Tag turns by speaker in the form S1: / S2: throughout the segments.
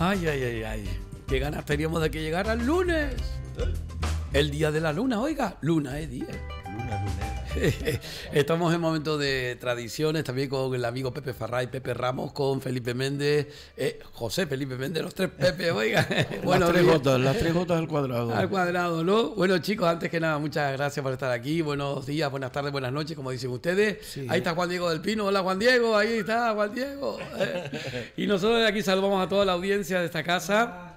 S1: Ay, ay, ay, ay. Qué ganas teníamos de que llegara el lunes. El día de la luna, oiga. Luna es día.
S2: Luna lunera.
S1: Estamos en momento de tradiciones, también con el amigo Pepe Farray, Pepe Ramos, con Felipe Méndez, eh, José Felipe Méndez, los tres Pepe, oiga.
S3: las tres gotas, las tres gotas al cuadrado.
S1: Al cuadrado, ¿no? Bueno, chicos, antes que nada, muchas gracias por estar aquí. Buenos días, buenas tardes, buenas noches, como dicen ustedes.
S3: Sí.
S1: Ahí está Juan Diego del Pino. Hola, Juan Diego. Ahí está, Juan Diego. Eh, Y nosotros de aquí saludamos a toda la audiencia de esta casa.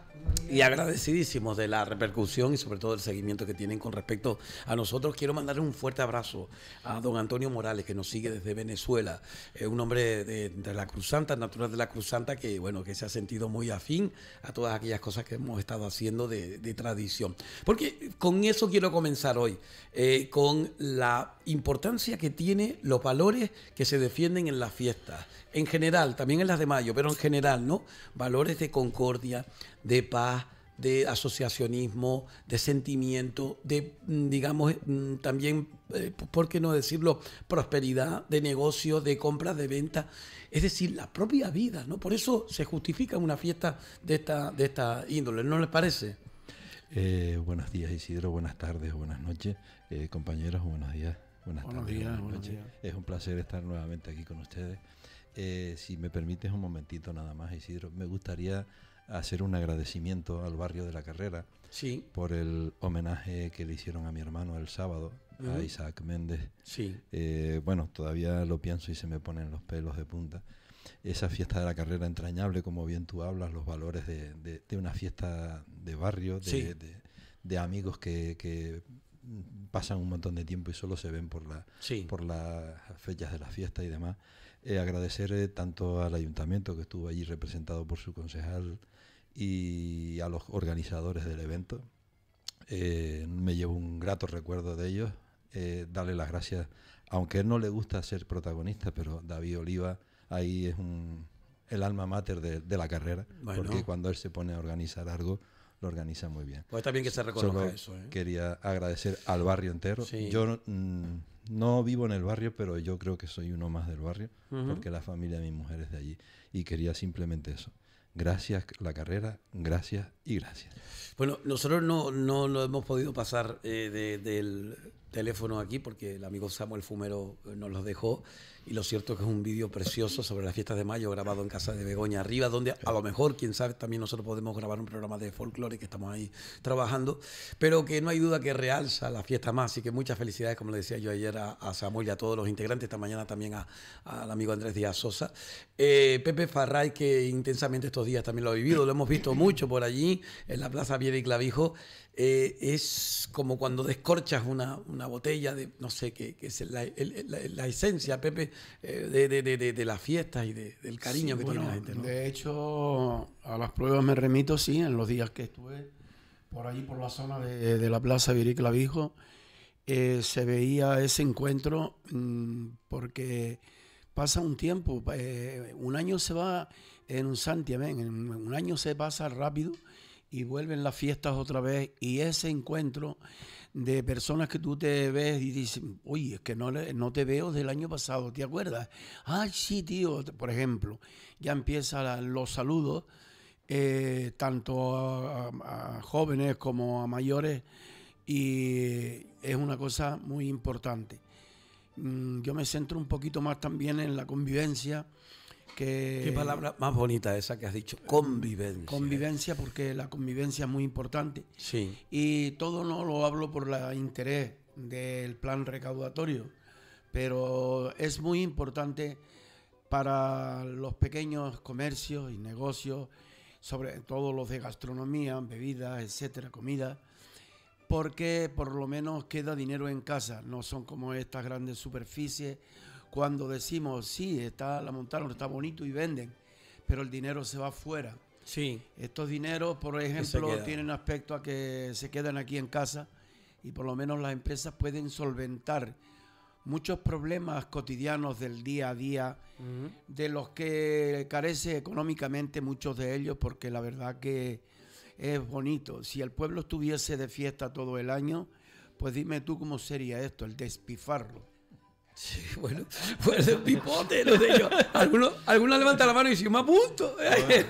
S1: Y agradecidísimos de la repercusión y sobre todo el seguimiento que tienen con respecto a nosotros. Quiero mandarle un fuerte abrazo a don Antonio Morales, que nos sigue desde Venezuela. Es un hombre de, de la Cruz Santa, natural de la Cruz Santa, que bueno, que se ha sentido muy afín a todas aquellas cosas que hemos estado haciendo de, de tradición. Porque con eso quiero comenzar hoy, eh, con la importancia que tiene los valores que se defienden en las fiestas. En general, también en las de mayo, pero en general, ¿no? Valores de concordia, de paz, de asociacionismo, de sentimiento, de, mm, digamos, mm, también, eh, ¿por qué no decirlo?, prosperidad, de negocio, de compra, de venta. Es decir, la propia vida, ¿no? Por eso se justifica una fiesta de esta, de esta índole, ¿no les parece?
S2: Eh, buenos días Isidro, buenas tardes o buenas noches, eh, compañeros, buenos días, buenas
S3: Buenos
S2: tardes,
S3: días,
S2: buenas noches.
S3: días.
S2: Es un placer estar nuevamente aquí con ustedes. Eh, si me permites un momentito nada más, Isidro, me gustaría hacer un agradecimiento al barrio de la carrera
S1: Sí,
S2: por el homenaje que le hicieron a mi hermano el sábado, a. Isaac Méndez.
S1: sí.
S2: Eh, bueno, todavía lo pienso y se me ponen los pelos de punta. Esa fiesta de la carrera entrañable, como bien tú hablas, los valores de, de- de una fiesta de barrio, de,
S1: Sí.
S2: de- amigos que, que, pasan un montón de tiempo y solo se ven por, la,
S1: Sí.
S2: por las fechas de la fiesta y demás. Eh, agradecer eh, tanto al ayuntamiento que estuvo allí representado por su concejal y a los organizadores del evento. Eh, me llevo un grato recuerdo de ellos. eh, darle las gracias, aunque a él no le gusta ser protagonista, pero David Oliva ahí es un, el alma mater de, de la carrera,
S1: Bueno.
S2: porque cuando él se pone a organizar algo, lo organiza muy bien.
S1: Pues está bien que se reconozca
S2: Solo
S1: eso, ¿eh?
S2: quería agradecer al barrio entero.
S1: Sí.
S2: Yo mm, no vivo en el barrio, pero yo creo que soy uno más del barrio,
S1: Ujú.
S2: porque la familia de mi mujer es de allí. Y quería simplemente eso. Gracias la carrera, gracias y gracias.
S1: Bueno, nosotros no, no, no hemos podido pasar eh, de- del teléfono aquí porque el amigo Samuel Fumero eh, nos los dejó y lo cierto es que es un vídeo precioso sobre las fiestas de mayo grabado en casa de Begoña Arriba, donde a lo mejor, quién sabe, también nosotros podemos grabar un programa de folclore que estamos ahí trabajando, pero que no hay duda que realza la fiesta más. Y que muchas felicidades, como le decía yo ayer a, a Samuel y a todos los integrantes, esta mañana también a- al amigo Andrés Díaz Sosa. Eh, Pepe Farray, que intensamente estos días también lo ha vivido, lo hemos visto mucho por allí, en la Plaza Viera y Clavijo, eh, es como cuando descorchas una, una botella de, no sé, qué que es la, el- la- la esencia, Pepe, de, de, de, de- de las fiestas y de- del cariño
S3: Sí,
S1: que
S3: bueno,
S1: tiene la gente. ¿no?
S3: De hecho, a las pruebas me remito, sí, en los días que estuve por allí, por la zona de, de la Plaza Virí Clavijo, eh, se veía ese encuentro mm, porque pasa un tiempo, eh, un año se va en un santiamén, en un año se pasa rápido y vuelven las fiestas otra vez y ese encuentro de personas que tú te ves y dices, oye, es que no, no te veo del año pasado, ¿te acuerdas? Ay, sí, tío, por ejemplo, ya empiezan los saludos, eh, tanto a jóvenes como a mayores, y es una cosa muy importante. Mm, Yo me centro un poquito más también en la convivencia, que...
S1: Qué palabra más bonita esa que has dicho, convivencia.
S3: Convivencia, porque la convivencia es muy importante.
S1: Sí,
S3: Y todo no lo hablo por el interés del plan recaudatorio, pero es muy importante para los pequeños comercios y negocios, sobre todo los de gastronomía, bebidas, etcétera, comida, porque por lo menos queda dinero en casa, no son como estas grandes superficies cuando decimos, sí, está la montaron, está bonito y venden, pero el dinero se va fuera.
S1: sí.
S3: Estos dineros, por ejemplo, tienen aspecto a que se quedan aquí en casa y por lo menos las empresas pueden solventar muchos problemas cotidianos del día a día de los que carece económicamente muchos de ellos porque la verdad que es bonito. Si el pueblo estuviese de fiesta todo el año, pues dime tú cómo sería esto, el despifarro.
S1: Sí, bueno, pues el pipote, no sé yo. Algunos, algunos levantan la mano y dicen, me apunto,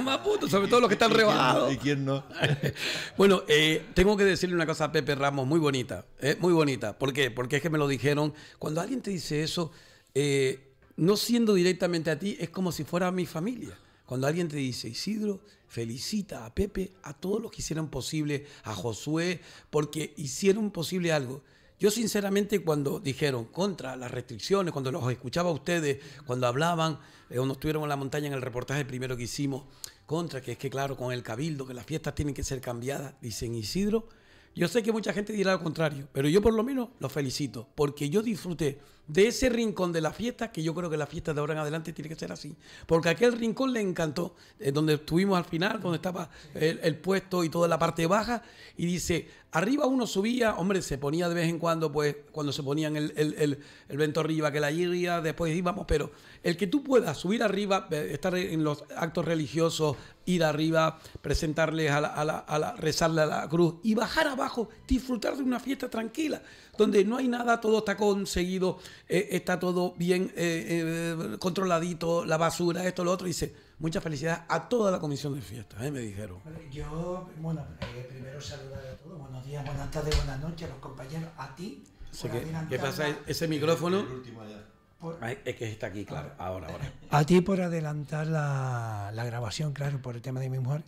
S1: me apunto, sobre todo los que están rebajados.
S2: ¿Y quién no?
S1: bueno, eh, tengo que decirle una cosa a Pepe Ramos, muy bonita, eh, muy bonita. ¿Por qué? Porque es que me lo dijeron. Cuando alguien te dice eso, eh, no siendo directamente a ti, es como si fuera a mi familia. Cuando alguien te dice, Isidro, felicita a Pepe, a todos los que hicieron posible, a Josué, porque hicieron posible algo. Yo sinceramente cuando dijeron contra las restricciones, cuando los escuchaba a ustedes, cuando hablaban, eh, cuando estuvieron en la montaña en el reportaje primero que hicimos, contra que es que claro, con el cabildo, que las fiestas tienen que ser cambiadas, dicen Isidro, yo sé que mucha gente dirá lo contrario, pero yo por lo menos los felicito, porque yo disfruté de ese rincón de la fiesta, que yo creo que la fiesta de ahora en adelante tiene que ser así. Porque aquel rincón le encantó, eh, donde estuvimos al final, donde estaba el, puesto y toda la parte baja, y dice, arriba uno subía, hombre, se ponía de vez en cuando, pues, cuando se ponían el, el, el, vento arriba, que la iría, después íbamos, pero el que tú puedas subir arriba, estar en los actos religiosos, ir arriba, presentarles a la, a la, a la rezarle a la cruz y bajar abajo, disfrutar de una fiesta tranquila donde no hay nada, todo está conseguido, eh, está todo bien eh, eh, controladito, la basura, esto, lo otro. Dice, muchas felicidades a toda la comisión de fiestas, me dijeron.
S4: Yo, bueno, primero saludar a todos, buenos días, buenas tardes, buenas noches a los compañeros, a ti.
S1: ¿Qué pasa? Ese micrófono... es que está aquí, claro. Ahora, ahora.
S4: A ti por adelantar la, la, grabación, claro, por el tema de mi mujer.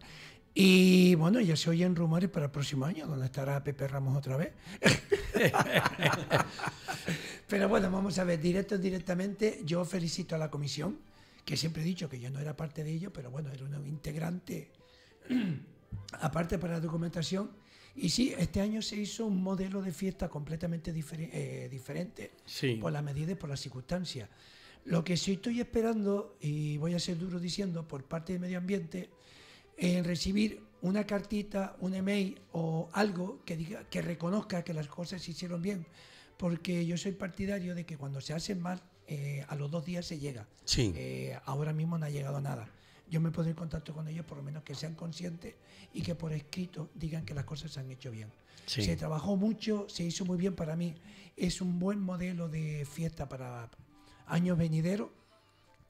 S4: Y bueno, ya se oyen rumores para el próximo año, donde estará Pepe Ramos otra vez. Pero bueno, vamos a ver, directo directamente, yo felicito a la comisión, que siempre he dicho que yo no era parte de ello, pero bueno, era un integrante aparte para la documentación. Y sí, este año se hizo un modelo de fiesta completamente eh, diferente por la medida y por las circunstancias. Lo que sí estoy esperando, y voy a ser duro diciendo, por parte del medio ambiente, en recibir una cartita, un email o algo que diga que reconozca que las cosas se hicieron bien, porque yo soy partidario de que cuando se hacen mal eh, a los dos días se llega.
S1: Sí.
S4: Eh, ahora mismo no ha llegado nada. Yo me pondré en contacto con ellos, por lo menos que sean conscientes y que por escrito digan que las cosas se han hecho bien. Se trabajó mucho, se hizo muy bien para mí. Es un buen modelo de fiesta para años venideros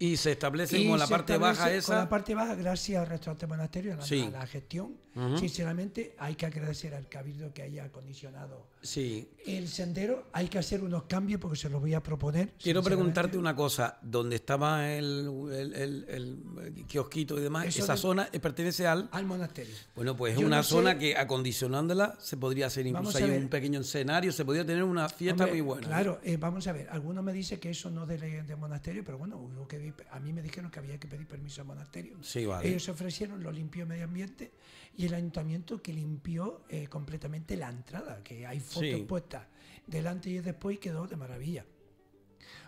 S1: y se establece con la parte baja esa.
S4: Con la parte baja, gracias al restaurante monasterio, a la, gestión. Sinceramente, hay que agradecer al cabildo que haya acondicionado
S1: sí.
S4: el sendero. Hay que hacer unos cambios porque se los voy a proponer.
S1: Quiero preguntarte una cosa. ¿Dónde estaba el, el, kiosquito y demás? ¿Esa zona pertenece al...?
S4: Al monasterio.
S1: Bueno, pues es una zona que acondicionándola se podría hacer incluso hay un pequeño escenario, se podría tener una fiesta muy buena.
S4: Claro, eh, vamos a ver. Algunos me dicen que eso no es de, monasterio, pero bueno, hubo que a mí me dijeron que había que pedir permiso al monasterio.
S1: Sí,
S4: Ellos se ofrecieron, lo limpió medio ambiente y el ayuntamiento que limpió eh, completamente la entrada, que hay fotos puestas delante y después y quedó de maravilla.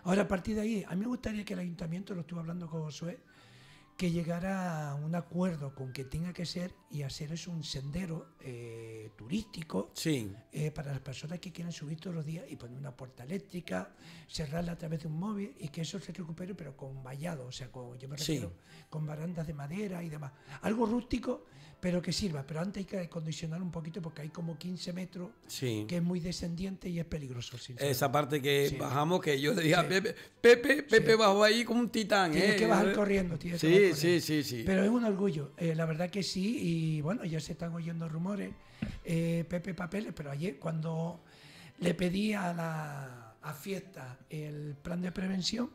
S4: Ahora, a partir de ahí, a mí me gustaría que el ayuntamiento, lo estuve hablando con Josué, que llegara a un acuerdo con que tenga que ser y hacer eso un sendero eh, turístico eh, para las personas que quieran subir todos los días y poner una puerta eléctrica, cerrarla a través de un móvil y que eso se recupere pero con vallado, o sea, con, yo me refiero con barandas de madera y demás. Algo rústico pero que sirva. Pero antes hay que acondicionar un poquito porque hay como 15 metros que es muy descendiente y es peligroso.
S1: Esa parte que bajamos, que yo le dije a Pepe, Pepe, Pepe bajó ahí como un titán.
S4: Tienes
S1: ¿eh?
S4: que bajar corriendo. Tienes
S1: sí,
S4: que
S1: sí, sí, sí.
S4: Pero es un orgullo, eh, la verdad que sí. Y bueno, ya se están oyendo rumores. Eh, Pepe Papeles, pero ayer cuando le pedí a la a fiesta el plan de prevención,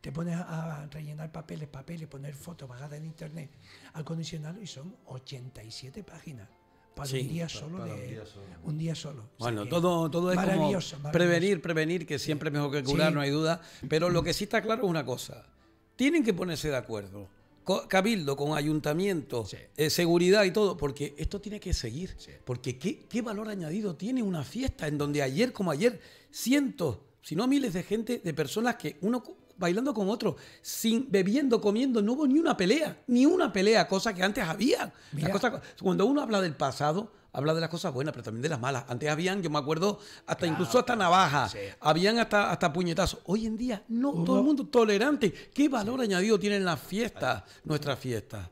S4: te pones a rellenar papeles, papeles, poner fotos bajadas en internet, acondicionarlo y son 87 páginas para un día solo de un día solo.
S1: Bueno, todo, todo es como prevenir, prevenir, que siempre es mejor que curar, no hay duda. Pero lo que sí está claro es una cosa: tienen que ponerse de acuerdo. Cabildo, con ayuntamiento, eh, seguridad y todo, porque esto tiene que seguir. Porque ¿qué, ¿qué valor añadido tiene una fiesta en donde ayer como ayer cientos, si no miles de gente, de personas que uno bailando con otro, sin bebiendo, comiendo, no hubo ni una pelea, ni una pelea, cosa que antes había. cuando uno habla del pasado, habla de las cosas buenas, pero también de las malas. Antes habían, yo me acuerdo, hasta incluso hasta navajas, habían hasta, hasta puñetazos. Hoy en día, no, todo el mundo tolerante. ¿Qué valor añadido tienen las fiestas, nuestras fiestas?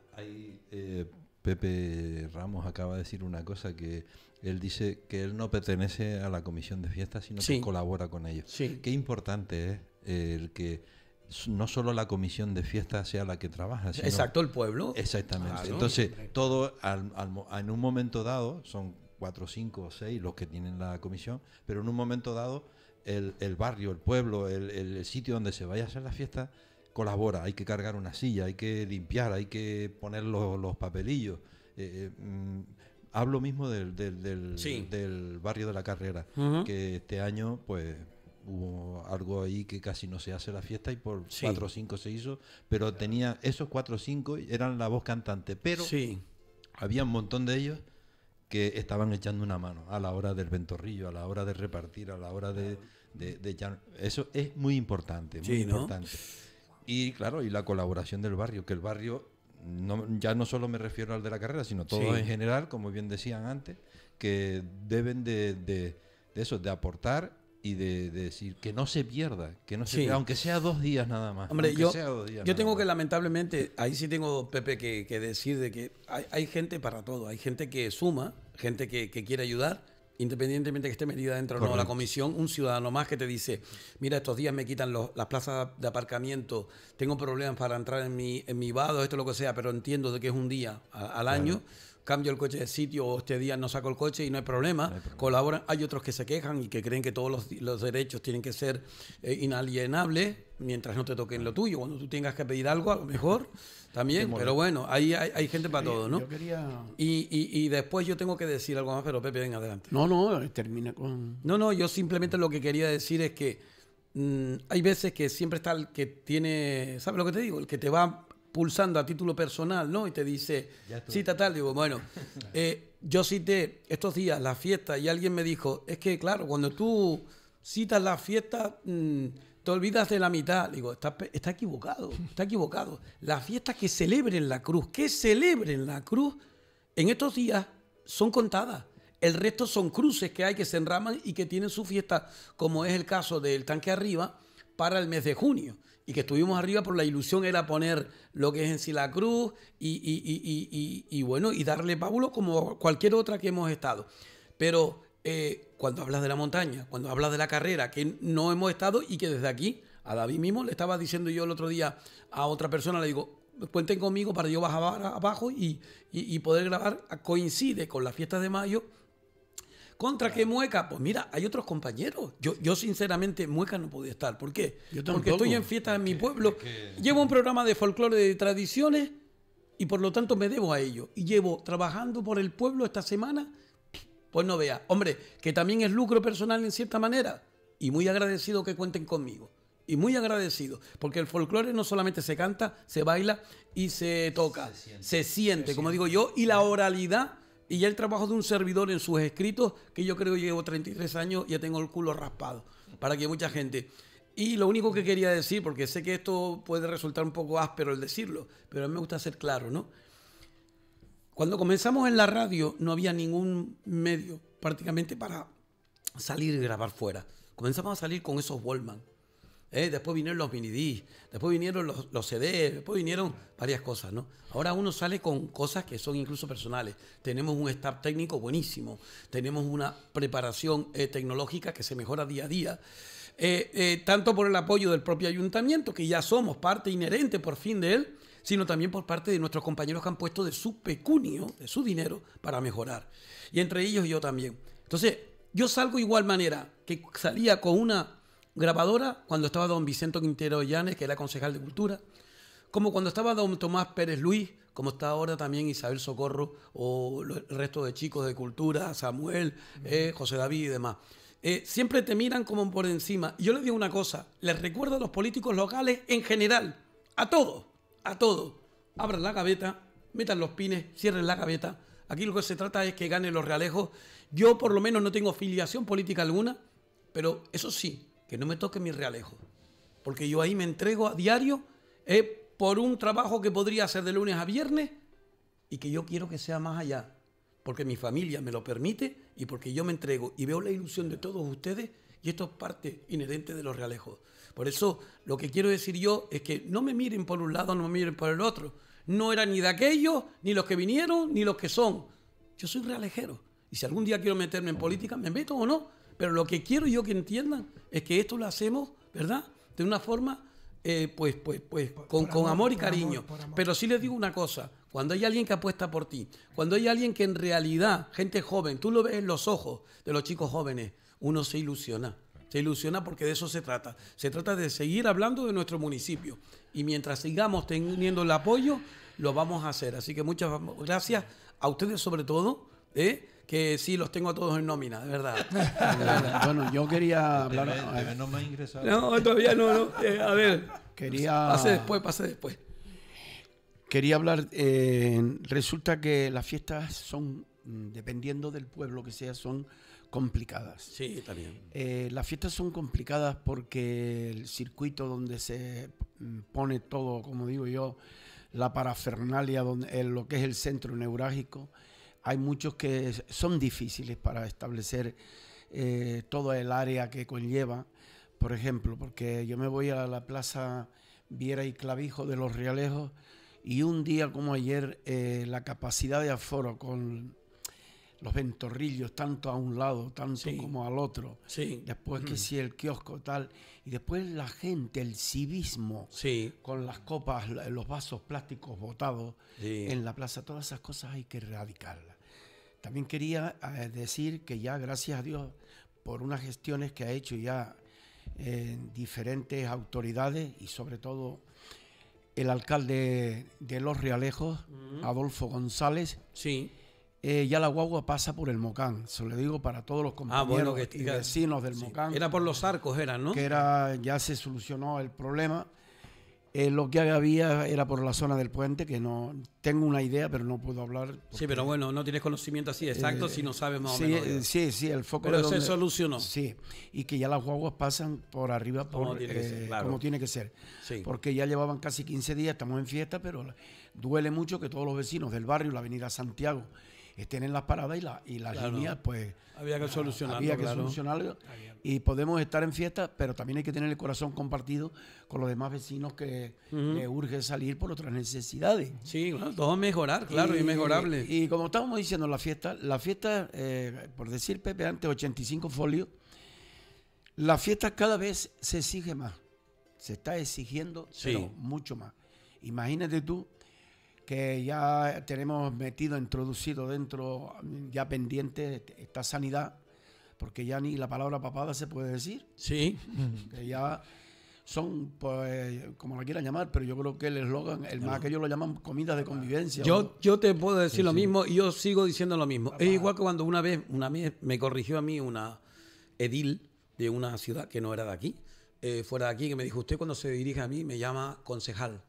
S2: Eh, Pepe Ramos acaba de decir una cosa que él dice que él no pertenece a la comisión de fiestas, sino que colabora con ellos.
S1: Sí.
S2: Qué importante es el que no solo la comisión de fiestas sea la que trabaja, sino
S1: Exacto, el pueblo.
S2: Exactamente. Entonces, todo en un momento dado, son cuatro, cinco o seis los que tienen la comisión, pero en un momento dado, el, barrio, el pueblo, el, sitio donde se vaya a hacer la fiesta, colabora. Hay que cargar una silla, hay que limpiar, hay que poner los, papelillos. Eh, eh, mm, hablo mismo del, del, barrio de la carrera, que este año, pues hubo algo ahí que casi no se hace la fiesta y por cuatro o cinco se hizo, pero tenía esos cuatro o cinco eran la voz cantante, pero había un montón de ellos que estaban echando una mano a la hora del ventorrillo, a la hora de repartir, a la hora de, echar... Eso es muy importante, muy importante. Y claro, y la colaboración del barrio, que el barrio, no, ya no solo me refiero al de la carrera, sino todo en general, como bien decían antes, que deben de, de eso, de aportar y de, decir que no se pierda, que no se aunque sea dos días nada más.
S1: Hombre, yo, yo tengo que lamentablemente, ahí sí tengo, Pepe, que, decir de que hay, gente para todo, hay gente que suma, gente que, quiere ayudar, independientemente que esté metida dentro o no la comisión, un ciudadano más que te dice, mira, estos días me quitan las plazas de aparcamiento, tengo problemas para entrar en mi, en mi vado, esto lo que sea, pero entiendo de que es un día al año cambio el coche de sitio o este día no saco el coche y no hay problema, colaboran. Hay otros que se quejan y que creen que todos los, derechos tienen que ser eh, inalienables mientras no te toquen lo tuyo. Cuando tú tengas que pedir algo, a lo mejor también. Pero bueno, ahí hay, gente para todo, ¿no? Y, después yo tengo que decir algo más, pero Pepe, venga adelante.
S3: No, no, termina con...
S1: No, no, yo simplemente lo que quería decir es que mm, hay veces que siempre está el que tiene, ¿sabes lo que te digo? El que te va pulsando a título personal, ¿no? Y te dice, cita tal, digo, bueno, eh, yo cité estos días la fiesta y alguien me dijo, es que claro, cuando tú citas la fiesta, mm, te olvidas de la mitad. Digo, está, está equivocado, está equivocado. Las fiestas que celebren la cruz, que celebren la cruz, en estos días son contadas. El resto son cruces que hay que se enraman y que tienen su fiesta, como es el caso del tanque arriba, para el mes de junio y que estuvimos arriba por la ilusión era poner lo que es en sí la cruz y, bueno, y darle pábulo como cualquier otra que hemos estado. Pero eh, cuando hablas de la montaña, cuando hablas de la carrera, que no hemos estado y que desde aquí, a David mismo, le estaba diciendo yo el otro día a otra persona, le digo, cuenten conmigo para yo bajar abajo y, poder grabar, coincide con las fiestas de mayo ¿Contra qué Mueca? Pues mira, hay otros compañeros. Yo, yo sinceramente, Mueca no podía estar. ¿Por qué? Porque estoy en fiestas en mi pueblo. Llevo un programa de folclore de tradiciones y por lo tanto me debo a ello. Y llevo trabajando por el pueblo esta semana, pues no vea. Hombre, que también es lucro personal en cierta manera. Y muy agradecido que cuenten conmigo. Y muy agradecido, porque el folclore no solamente se canta, se baila y se toca, se siente, como digo yo, y la oralidad y ya el trabajo de un servidor en sus escritos, que yo creo que llevo 33 años, ya tengo el culo raspado, para que mucha gente... Y lo único que quería decir, porque sé que esto puede resultar un poco áspero el decirlo, pero a mí me gusta ser claro, ¿no? Cuando comenzamos en la radio no había ningún medio prácticamente para salir y grabar fuera. Comenzamos a salir con esos Wallman ¿eh? Después vinieron los mini después vinieron los, los CD, después vinieron varias cosas, ¿no? Ahora uno sale con cosas que son incluso personales. Tenemos un staff técnico buenísimo, tenemos una preparación eh, tecnológica que se mejora día a día. Eh, tanto por el apoyo del propio ayuntamiento, que ya somos parte inherente por fin de él, sino también por parte de nuestros compañeros que han puesto de su pecunio, de su dinero, para mejorar. Y entre ellos yo también. Entonces, yo salgo igual manera que salía con una grabadora cuando estaba don Vicente Quintero Llanes, que era concejal de Cultura, como cuando estaba don Tomás Pérez Luis, como está ahora también Isabel Socorro o el resto de chicos de Cultura, Samuel, eh, José David y demás. Eh, siempre te miran como por encima. Yo les digo una cosa, les recuerdo a los políticos locales en general, a todos, a todos. Abran la gaveta, metan los pines, cierren la gaveta. Aquí lo que se trata es que ganen los realejos. Yo por lo menos no tengo filiación política alguna, pero eso sí, que no me toque mi realejo. Porque yo ahí me entrego a diario eh, por un trabajo que podría hacer de lunes a viernes y que yo quiero que sea más allá. Porque mi familia me lo permite y porque yo me entrego y veo la ilusión de todos ustedes y esto es parte inherente de los realejos. Por eso lo que quiero decir yo es que no me miren por un lado, no me miren por el otro. No era ni de aquellos, ni los que vinieron, ni los que son. Yo soy realejero Y si algún día quiero meterme en política, me meto o no. Pero lo que quiero yo que entiendan es que esto lo hacemos, ¿verdad? De una forma, eh, pues, pues, pues, con, amor, y cariño. Pero sí les digo una cosa, cuando hay alguien que apuesta por ti, cuando hay alguien que en realidad, gente joven, tú lo ves en los ojos de los chicos jóvenes, uno se ilusiona. Se ilusiona porque de eso se trata. Se trata de seguir hablando de nuestro municipio. Y mientras sigamos teniendo el apoyo, lo vamos a hacer. Así que muchas gracias a ustedes sobre todo, ¿eh? Que sí los tengo a todos en nómina, de verdad.
S3: bueno, yo quería hablar...
S2: no me ingresado.
S1: No, todavía no, no. Eh, a ver.
S3: Quería...
S1: Pase después, pase después.
S3: Quería hablar, eh, resulta que las fiestas son, mm, dependiendo del pueblo que sea, son complicadas.
S1: Sí, también.
S3: Eh, las fiestas son complicadas porque el circuito donde se mm, pone todo, como digo yo, la parafernalia, donde, lo que es el centro neurálgico, hay muchos que son difíciles para establecer eh, todo el área que conlleva. Por ejemplo, porque yo me voy a la plaza Viera y Clavijo de los Realejos y un día como ayer eh, la capacidad de aforo con los ventorrillos tanto a un lado, tanto como al otro.
S1: Sí.
S3: Después que si el kiosco tal. Y después la gente, el civismo,
S1: sí.
S3: con las copas, los vasos plásticos botados en la plaza, todas esas cosas hay que erradicarlas. También quería eh, decir que ya, gracias a Dios, por unas gestiones que ha hecho ya eh, diferentes autoridades y sobre todo el alcalde de Los Realejos, Adolfo González,
S1: sí.
S3: Eh, ya la guagua pasa por el Mocán. Se lo digo para todos los ah, compañeros y vecinos del Mocán.
S1: Era por los arcos, era, ¿no?
S3: Que era, ya se solucionó el problema. Eh, lo que había era por la zona del puente, que no tengo una idea, pero no puedo hablar.
S1: Sí, pero bueno, no tienes conocimiento así exacto eh, si no sabes más
S3: sí,
S1: o menos.
S3: Eh, sí, sí, el foco
S1: Pero se solucionó.
S3: Sí, y que ya las guaguas pasan por arriba por, como tiene que ser. Como tiene que ser.
S1: Sí.
S3: Porque ya llevaban casi 15 días, estamos en fiesta, pero duele mucho que todos los vecinos del barrio, la avenida Santiago, estén en las paradas y, la, y las líneas, pues...
S1: Había que solucionarlo.
S3: Había que solucionarlo. Y podemos estar en fiesta, pero también hay que tener el corazón compartido con los demás vecinos que les urge salir por otras necesidades.
S1: Sí, todo mejorar, claro, y, mejorable.
S3: Y, como estábamos diciendo, la fiesta, la fiesta, eh, por decir Pepe, antes 85 folios, la fiesta cada vez se exige más. Se está exigiendo mucho más. Imagínate tú que ya tenemos metido, introducido dentro, ya pendiente, esta sanidad, porque ya ni la palabra papada se puede decir.
S1: Sí.
S3: Que ya son, pues, como lo quieran llamar, pero yo creo que el eslogan, el más que ellos lo llaman comida de convivencia.
S1: Yo, yo te puedo decir lo mismo y yo sigo diciendo lo mismo. Es igual que cuando una vez, una vez me corrigió a mí una edil de una ciudad que no era de aquí, eh, fuera de aquí, que me dijo, usted cuando se dirige a mí me llama concejal.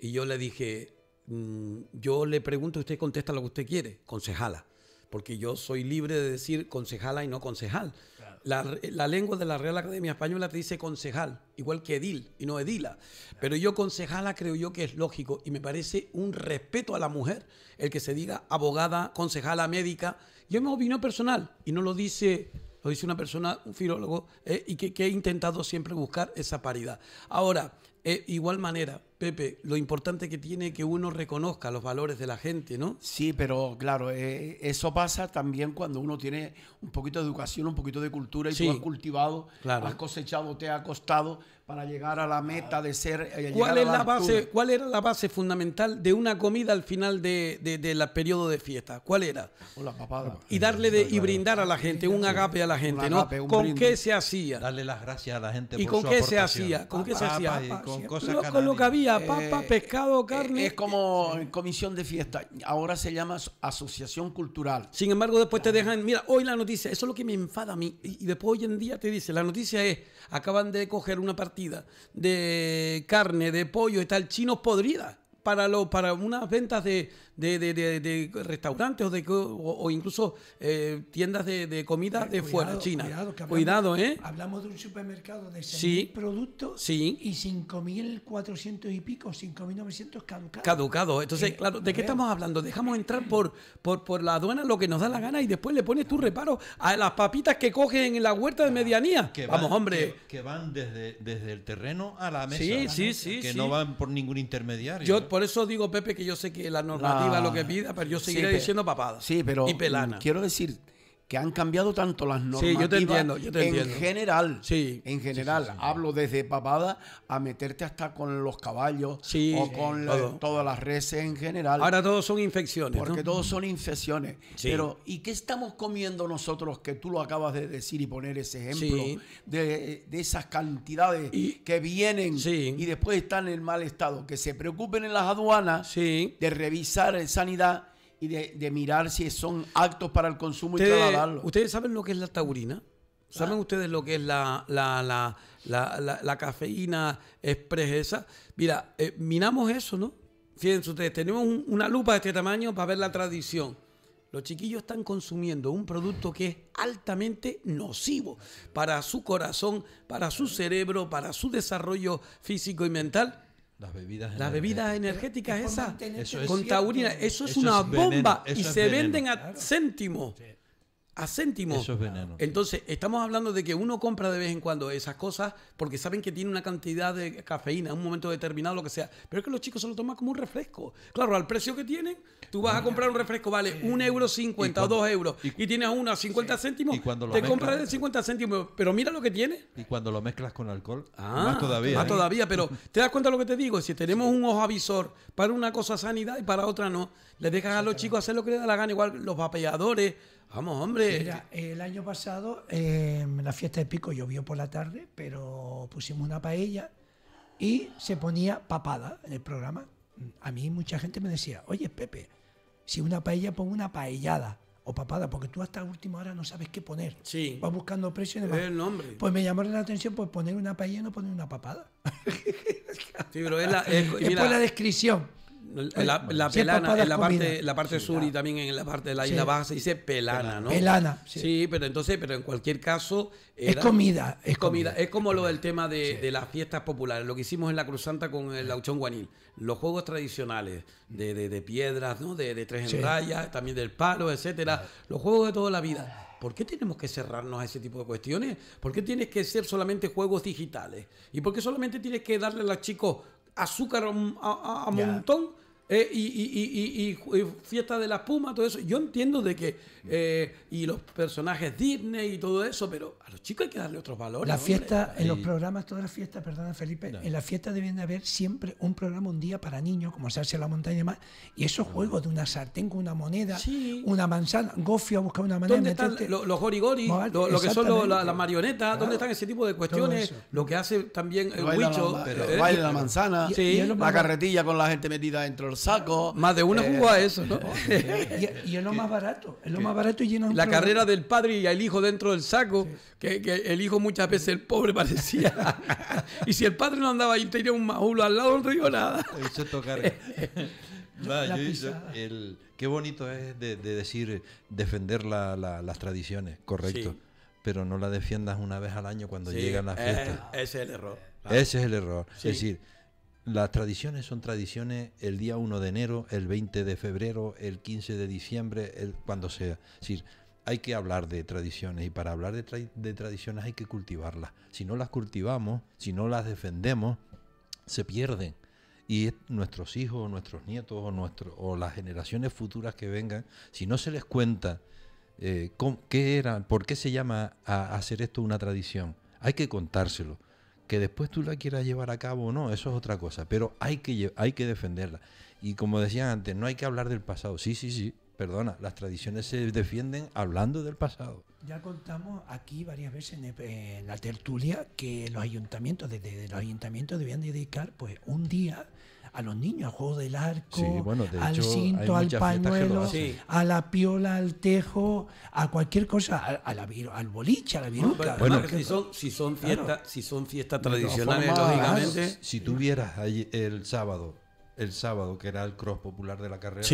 S1: Y yo le dije, yo le pregunto usted contesta lo que usted quiere, concejala, porque yo soy libre de decir concejala y no concejal. La, lengua de la Real Academia Española te dice concejal, igual que edil y no edila. Pero yo concejala creo yo que es lógico y me parece un respeto a la mujer el que se diga abogada, concejala, médica. Yo me opinión personal y no lo dice lo dice una persona, un filólogo, eh, y que, que, he intentado siempre buscar esa paridad. Ahora, eh, igual manera, Pepe, lo importante que tiene que uno reconozca los valores de la gente, ¿no?
S3: Sí, pero claro, eh, eso pasa también cuando uno tiene un poquito de educación, un poquito de cultura y tú has cultivado, has cosechado, te ha costado para llegar a la meta de ser.
S1: Eh, ¿Cuál, es la, base, ¿Cuál era la base fundamental de una comida al final del de, periodo de fiesta? ¿Cuál era?
S3: la papada.
S1: Y darle de, y brindar a la gente, un agape a la gente, ¿no? ¿Con qué se hacía?
S2: Darle las gracias a la gente.
S1: ¿Y con qué se hacía? ¿Con qué se hacía? Con, cosas con lo que había, papa, eh, pescado, carne.
S3: Es como comisión de fiesta. Ahora se llama asociación cultural.
S1: Sin embargo, después te dejan, mira, hoy la noticia, eso es lo que me enfada a mí. Y después hoy en día te dice, la noticia es, acaban de coger una partida de carne, de pollo y tal, chinos podrida para, lo, para unas ventas de, de, de, restaurantes o, de, o, incluso eh, tiendas de, comida de fuera, China. Cuidado, ¿eh?
S4: Hablamos de un supermercado de 6.000 productos
S1: sí.
S4: y 5.400 y pico, 5.900 caducados.
S1: Caducados. Entonces, eh, claro, ¿de qué estamos hablando? Dejamos entrar por, por, por la aduana lo que nos da la gana y después le pones tu reparo a las papitas que cogen en la huerta de medianía. Vamos, hombre.
S2: Que, van desde, desde el terreno a la mesa.
S1: Sí, sí, sí.
S2: Que no van por ningún intermediario.
S1: Yo por eso digo, Pepe, que yo sé que la normativa es lo que pida, pero yo seguiré diciendo papada.
S3: Sí, pero
S1: y pelana.
S3: quiero decir que han cambiado tanto las normativas. Sí, yo te entiendo, yo te en general. Sí. En general, hablo desde papada a meterte hasta con los caballos o con todas las reses en general.
S1: Ahora todos son infecciones.
S3: Porque todos son infecciones. Pero, ¿y qué estamos comiendo nosotros que tú lo acabas de decir y poner ese ejemplo de, esas cantidades que vienen y después están en mal estado? Que se preocupen en las aduanas de revisar sanidad y de, mirar si son actos para el consumo y trasladarlo.
S1: ¿Ustedes saben lo que es la taurina? ¿Saben ah. ustedes lo que es la, la, la, la cafeína expresa? Mira, eh, minamos eso, ¿no? Fíjense ustedes, tenemos una lupa de este tamaño para ver la tradición. Los chiquillos están consumiendo un producto que es altamente nocivo para su corazón, para su cerebro, para su desarrollo físico y mental
S2: las bebidas,
S1: Las bebidas energéticas esas, con taurina, eso es una bomba y se venden a céntimos a céntimos.
S2: Eso es veneno.
S1: Entonces, estamos hablando de que uno compra de vez en cuando esas cosas porque saben que tiene una cantidad de cafeína en un momento determinado, lo que sea. Pero es que los chicos se lo toman como un refresco. Claro, al precio que tienen, tú vas a comprar un refresco, vale un euro cincuenta o dos euros, y, tienes una a 50 céntimos, te compras de 50 céntimos, pero mira lo que tiene.
S2: Y cuando lo mezclas con alcohol,
S1: ah, más todavía. Más ¿eh? todavía, pero ¿te das cuenta de lo que te digo? Si tenemos un ojo avisor para una cosa sanidad y para otra no, le dejan a los chicos hacer lo que les da la gana, igual los vapeadores Vamos, hombre.
S4: el año pasado, en la fiesta de pico llovió por la tarde, pero pusimos una paella y se ponía papada en el programa. A mí mucha gente me decía, oye Pepe, si una paella pongo una paellada o papada, porque tú hasta última hora no sabes qué poner.
S1: Sí.
S4: Vas buscando precio y
S1: el nombre.
S4: Pues me llamó la atención pues poner una paella y no poner una papada.
S1: Sí, pero es la,
S4: es, la descripción.
S1: La, la pelana en la parte, la parte sur y también en la parte de la isla baja se dice pelana, ¿no?
S4: Pelana.
S1: Sí. pero entonces, pero en cualquier caso.
S4: es comida.
S1: Es comida. Es como lo del tema de, las fiestas populares, lo que hicimos en la Cruzanta con el Lauchón Guanil. Los juegos tradicionales de, de, piedras, ¿no? De, tres en raya, también del palo, etcétera. Los juegos de toda la vida. ¿Por qué tenemos que cerrarnos a ese tipo de cuestiones? ¿Por qué tienes que ser solamente juegos digitales? ¿Y por qué solamente tienes que darle a los chicos azúcar a, a, montón eh, y, y, y, fiesta de la puma, todo eso. Yo entiendo de que, eh, y los personajes Disney y todo eso, pero a los chicos hay que darle otros valores.
S4: La fiesta, en los programas, todas las fiestas, perdona Felipe, en la fiesta deben de haber siempre un programa un día para niños, como se hace en la montaña y más, y esos juegos de una sartén con una moneda, una manzana, gofio a buscar una manera
S1: ¿Dónde están los, gorigori, lo, que son las marionetas? ¿Dónde están ese tipo de cuestiones? Lo que hace también el huicho.
S3: El baile de la manzana, la carretilla con la gente metida dentro del saco.
S1: Más de uno jugó a eso, ¿no?
S4: y, es lo más barato, es lo más barato y lleno
S1: La carrera del padre y el hijo dentro del saco, que, el hijo muchas veces el pobre parecía. y si el padre no andaba ahí, tenía un mahulo al lado, no digo nada.
S2: qué bonito es de, decir defender las tradiciones, correcto. Pero no la defiendas una vez al año cuando llegan las fiestas.
S1: ese es el error.
S2: Ese es el error. Es decir, las tradiciones son tradiciones el día 1 de enero, el 20 de febrero, el 15 de diciembre, el, cuando sea. Es decir, hay que hablar de tradiciones y para hablar de, de tradiciones hay que cultivarlas. Si no las cultivamos, si no las defendemos, se pierden y nuestros hijos, nuestros nietos o, nuestro, o las generaciones futuras que vengan, si no se les cuenta eh, qué era, por qué se llama a hacer esto una tradición, hay que contárselo. Que después tú la quieras llevar a cabo o no, eso es otra cosa, pero hay que, hay que defenderla. Y como decían antes, no hay que hablar del pasado. Sí, sí, sí, perdona, las tradiciones se defienden hablando del pasado.
S4: Ya contamos aquí varias veces en, la tertulia que los ayuntamientos, desde los ayuntamientos debían dedicar pues un día a los niños, al juego del arco, al cinto, al pañuelo, a la piola, al tejo, a cualquier cosa, a, la, al boliche, a la viruca.
S1: bueno, si son, si son fiestas, si son fiestas tradicionales, lógicamente.
S2: Si tuvieras el sábado el sábado, que era el cross popular de la carrera,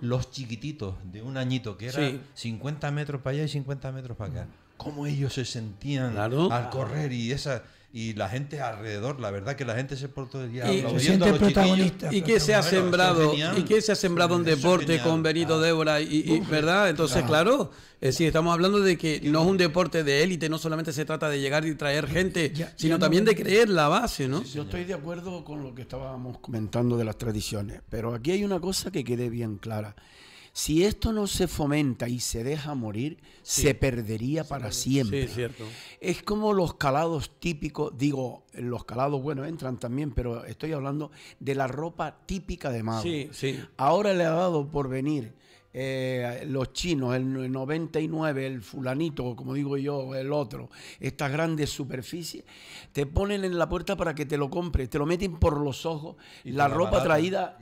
S2: los chiquititos de un añito, que era 50 metros para allá y 50 metros para acá, cómo ellos se sentían al correr y esa y la gente alrededor, la verdad que la gente se portó el día
S1: y, aplaudiendo a los protagonista, y que se ha sembrado y que se ha sembrado un deporte con Benito Débora y, verdad entonces claro es decir, estamos hablando de que no es un deporte de élite, no solamente se trata de llegar y traer gente, sino también de creer la base, ¿no?
S3: Yo estoy de acuerdo con lo que estábamos comentando de las tradiciones, pero aquí hay una cosa que quede bien clara. Si esto no se fomenta y se deja morir, se perdería para siempre.
S1: Sí, cierto.
S3: Es como los calados típicos, digo, los calados, bueno, entran también, pero estoy hablando de la ropa típica de mago.
S1: Sí, sí.
S3: Ahora le ha dado por venir eh, los chinos, el 99, el fulanito, como digo yo, el otro, estas grandes superficies, te ponen en la puerta para que te lo compres, te lo meten por los ojos, la, ropa traída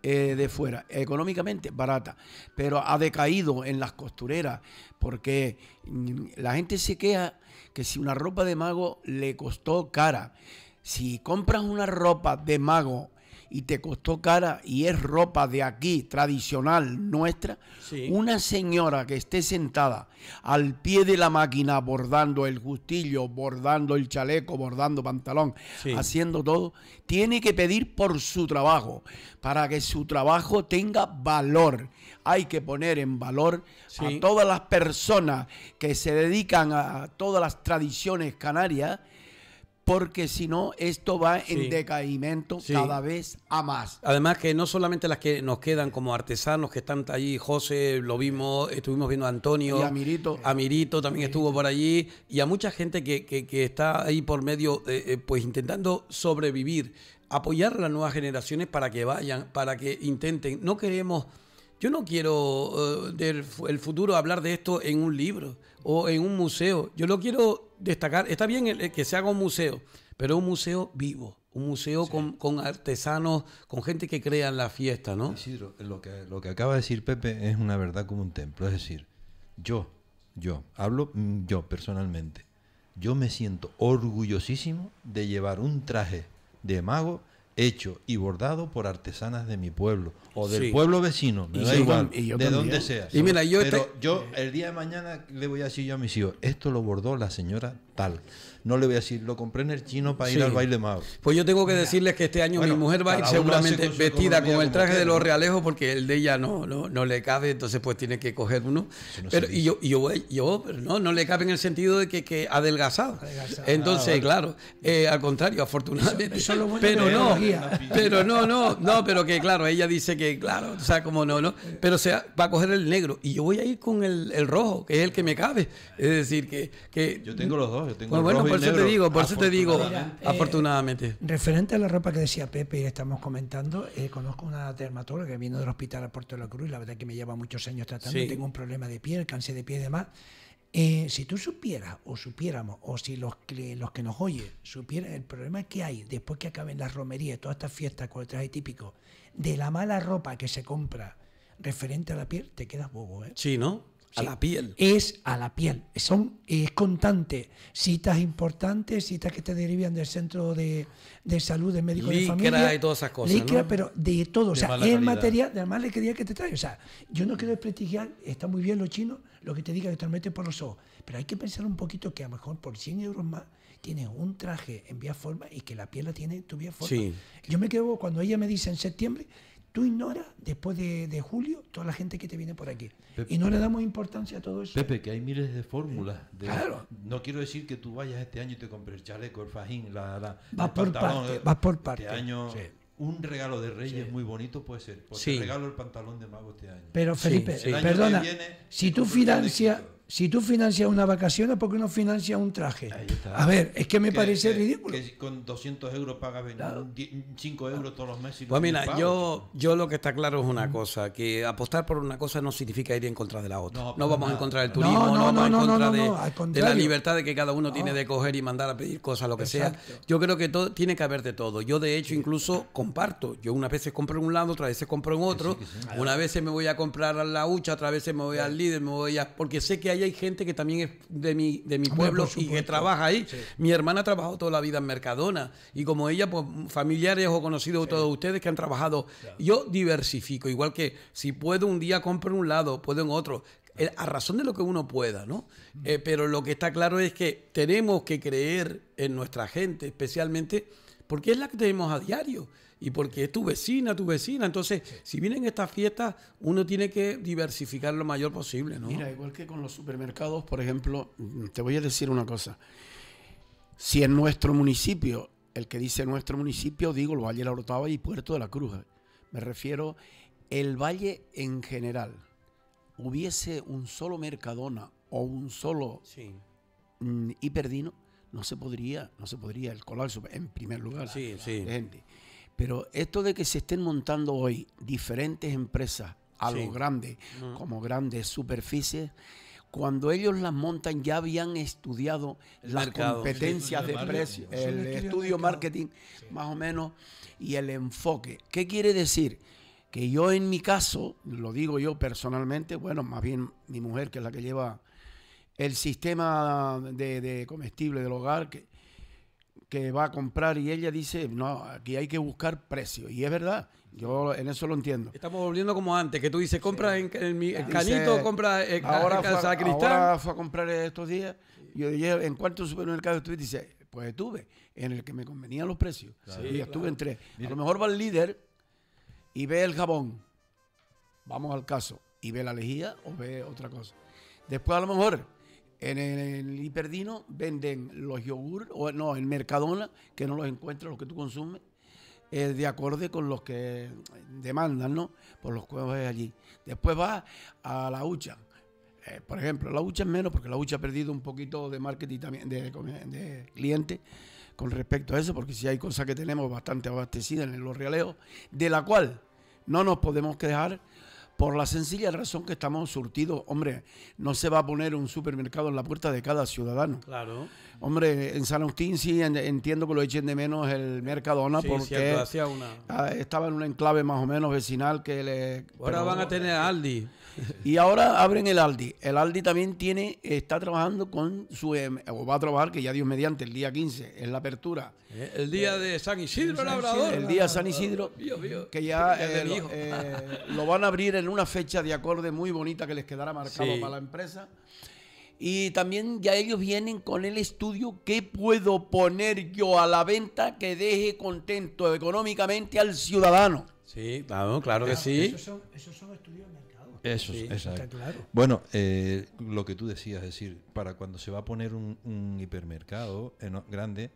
S3: eh, de fuera, económicamente barata, pero ha decaído en las costureras, porque mm, la gente se queja que si una ropa de mago le costó cara, si compras una ropa de mago y te costó cara y es ropa de aquí, tradicional nuestra, una señora que esté sentada al pie de la máquina bordando el justillo, bordando el chaleco, bordando pantalón, haciendo todo, tiene que pedir por su trabajo, para que su trabajo tenga valor. Hay que poner en valor a todas las personas que se dedican a todas las tradiciones canarias porque si no, esto va en decaimiento cada vez a más.
S1: Además que no solamente las que nos quedan como artesanos que están allí, José, lo vimos, estuvimos viendo a Antonio.
S3: Y a Mirito.
S1: A Mirito también estuvo por allí. Y a mucha gente que, que, está ahí por medio, eh, eh, pues intentando sobrevivir, apoyar a las nuevas generaciones para que vayan, para que intenten. No queremos... Yo no quiero uh, del el futuro hablar de esto en un libro o en un museo. Yo lo quiero destacar. Está bien que se haga un museo, pero un museo vivo. Un museo con, artesanos, con gente que crea en la fiesta, ¿no?
S2: Isidro, lo que, lo que acaba de decir Pepe es una verdad como un templo. Es decir, yo, yo, hablo mm, yo personalmente, yo me siento orgullosísimo de llevar un traje de mago hecho y bordado por artesanas de mi pueblo o del pueblo vecino, me da igual, de donde sea.
S1: Y mira, yo
S2: Pero yo el día de mañana le voy a decir yo a mis hijos, esto lo bordó la señora tal no le voy a decir, lo compré en el chino para ir al baile mago.
S1: Pues yo tengo que decirles que este año mi mujer va a ir seguramente vestida con el traje de los realejos porque el de ella no, no, no le cabe, entonces pues tiene que coger uno. pero, y yo, y yo, yo no, no le cabe en el sentido de que, que adelgazado. Entonces, ah, claro, eh, al contrario, afortunadamente. pero no, pero no, no, no, pero que claro, ella dice que claro, o sea, como no, no, pero sea, va a coger el negro y yo voy a ir con el, el rojo, que es el que me cabe. Es decir, que... que
S2: yo tengo los dos, yo tengo el rojo
S1: por eso te digo, por eso te digo, afortunadamente.
S4: referente a la ropa que decía Pepe y estamos comentando, eh, conozco una dermatóloga que vino del hospital a Puerto de la Cruz, la verdad que me lleva muchos años tratando, tengo un problema de piel, cáncer de piel y demás. Eh, si tú supieras o supiéramos, o si los que, los que nos oyen supieran el problema que hay después que acaben las romerías, todas estas fiestas con el traje típico, de la mala ropa que se compra referente a la piel, te quedas bobo. ¿eh?
S1: Sí, ¿no? A la piel.
S4: Es a la piel. Son, es constante. Citas importantes, citas que te derivan del centro de, salud del médico de familia.
S1: y todas esas cosas.
S4: pero de todo. o sea, es material de la más quería que te trae. O sea, yo no quiero desprestigiar, está muy bien lo chino, lo que te diga que te lo metes por los ojos. Pero hay que pensar un poquito que a lo mejor por 100 euros más tienes un traje en vía forma y que la piel la tiene en tu vía forma. Yo me quedo, cuando ella me dice en septiembre, Tú ignoras, después de, julio, toda la gente que te viene por aquí. y no le damos importancia a todo eso.
S2: Pepe, que hay miles de fórmulas. claro. No quiero decir que tú vayas este año y te compres el chaleco, el fajín, la, la
S4: vas por parte, vas por parte.
S2: Este año, un regalo de Reyes muy bonito puede ser. Porque regalo el pantalón de mago este año.
S4: Pero Felipe, perdona, si tú financias si tú financias una vacación, ¿por qué no financias un traje? A ver, es que me parece ridículo.
S2: Que con 200 euros pagas 5 euros todos los meses.
S1: Pues mira, yo, yo lo que está claro es una cosa, que apostar por una cosa no significa ir en contra de la otra. No, vamos a encontrar el turismo, no, vamos en contra de, la libertad de que cada uno tiene de coger y mandar a pedir cosas, lo que sea. Yo creo que todo, tiene que haber de todo. Yo de hecho incluso comparto. Yo una vez compro en un lado, otra vez compro en otro. Una vez me voy a comprar a la hucha, otra vez me voy al líder, me voy a... Porque sé que hay hay gente que también es de mi, de mi pueblo y que trabaja ahí. Mi hermana ha trabajado toda la vida en Mercadona y como ella, pues familiares o conocidos de todos ustedes que han trabajado. Yo diversifico, igual que si puedo un día compro en un lado, puedo en otro. eh, a razón de lo que uno pueda, ¿no? Eh, pero lo que está claro es que tenemos que creer en nuestra gente, especialmente porque es la que tenemos a diario y porque es tu vecina, tu vecina. Entonces, si vienen estas fiestas, uno tiene que diversificar lo mayor posible, ¿no?
S3: Mira, igual que con los supermercados, por ejemplo, mm, te voy a decir una cosa. Si en nuestro municipio, el que dice nuestro municipio, digo el Valle de la Orotava y Puerto de la Cruz, me refiero el valle en general hubiese un solo Mercadona o un solo mm, hiperdino, no se podría, no se podría el colapso en primer lugar
S1: sí, sí.
S3: gente. Pero esto de que se estén montando hoy diferentes empresas a lo grande, como grandes superficies, cuando ellos las montan ya habían estudiado las competencias de precios, el estudio marketing más o menos y el enfoque. ¿Qué quiere decir? que yo en mi caso, lo digo yo personalmente, bueno, más bien mi mujer, que es la que lleva el sistema de, comestible del hogar, que, que va a comprar y ella dice, no, aquí hay que buscar precio. Y es verdad, yo en eso lo entiendo.
S1: Estamos volviendo como antes, que tú dices, compra en, el Canito, compra en,
S3: ahora Casa Cristal. Ahora fue a comprar estos días. Yo dije, ¿en cuántos supermercados estuve? Dice, pues estuve en el que me convenían los precios. y estuve en tres. A lo mejor va el líder y ve el jabón, vamos al caso, y ve la lejía o ve otra cosa. Después a lo mejor en el, hiperdino venden los yogur, o no, en Mercadona, que no los encuentras, los que tú consumes, eh, de acorde con los que demandan, ¿no? Por los que ves allí. Después va a la hucha. Eh, por ejemplo, la hucha es menos porque la hucha ha perdido un poquito de marketing también, de, de cliente con respecto a eso, porque si hay cosas que tenemos bastante abastecidas en los realeos, de la cual no nos podemos quejar por la sencilla razón que estamos surtidos. Hombre, no se va a poner un supermercado en la puerta de cada ciudadano.
S1: Claro.
S3: Hombre, en San Agustín sí entiendo que lo echen de menos el Mercadona porque ah, estaba en un enclave más o menos vecinal que le...
S1: Ahora van a tener Aldi.
S3: Y ahora abren el Aldi. El Aldi también tiene, está trabajando con su, em, o va a trabajar, que ya Dios mediante, el día 15, es la apertura.
S1: Eh, el día de San Isidro Labrador.
S3: El día San Isidro, que ya eh, eh, lo, van a abrir en una fecha de acorde muy bonita que les quedará marcado para la empresa. Y también ya ellos vienen con el estudio qué puedo poner yo a la venta que deje contento económicamente al ciudadano.
S1: Sí, claro, claro que sí.
S4: Esos son, esos son estudios
S2: eso, exacto. Bueno, eh, lo que tú decías, es decir, para cuando se va a poner un, hipermercado grande,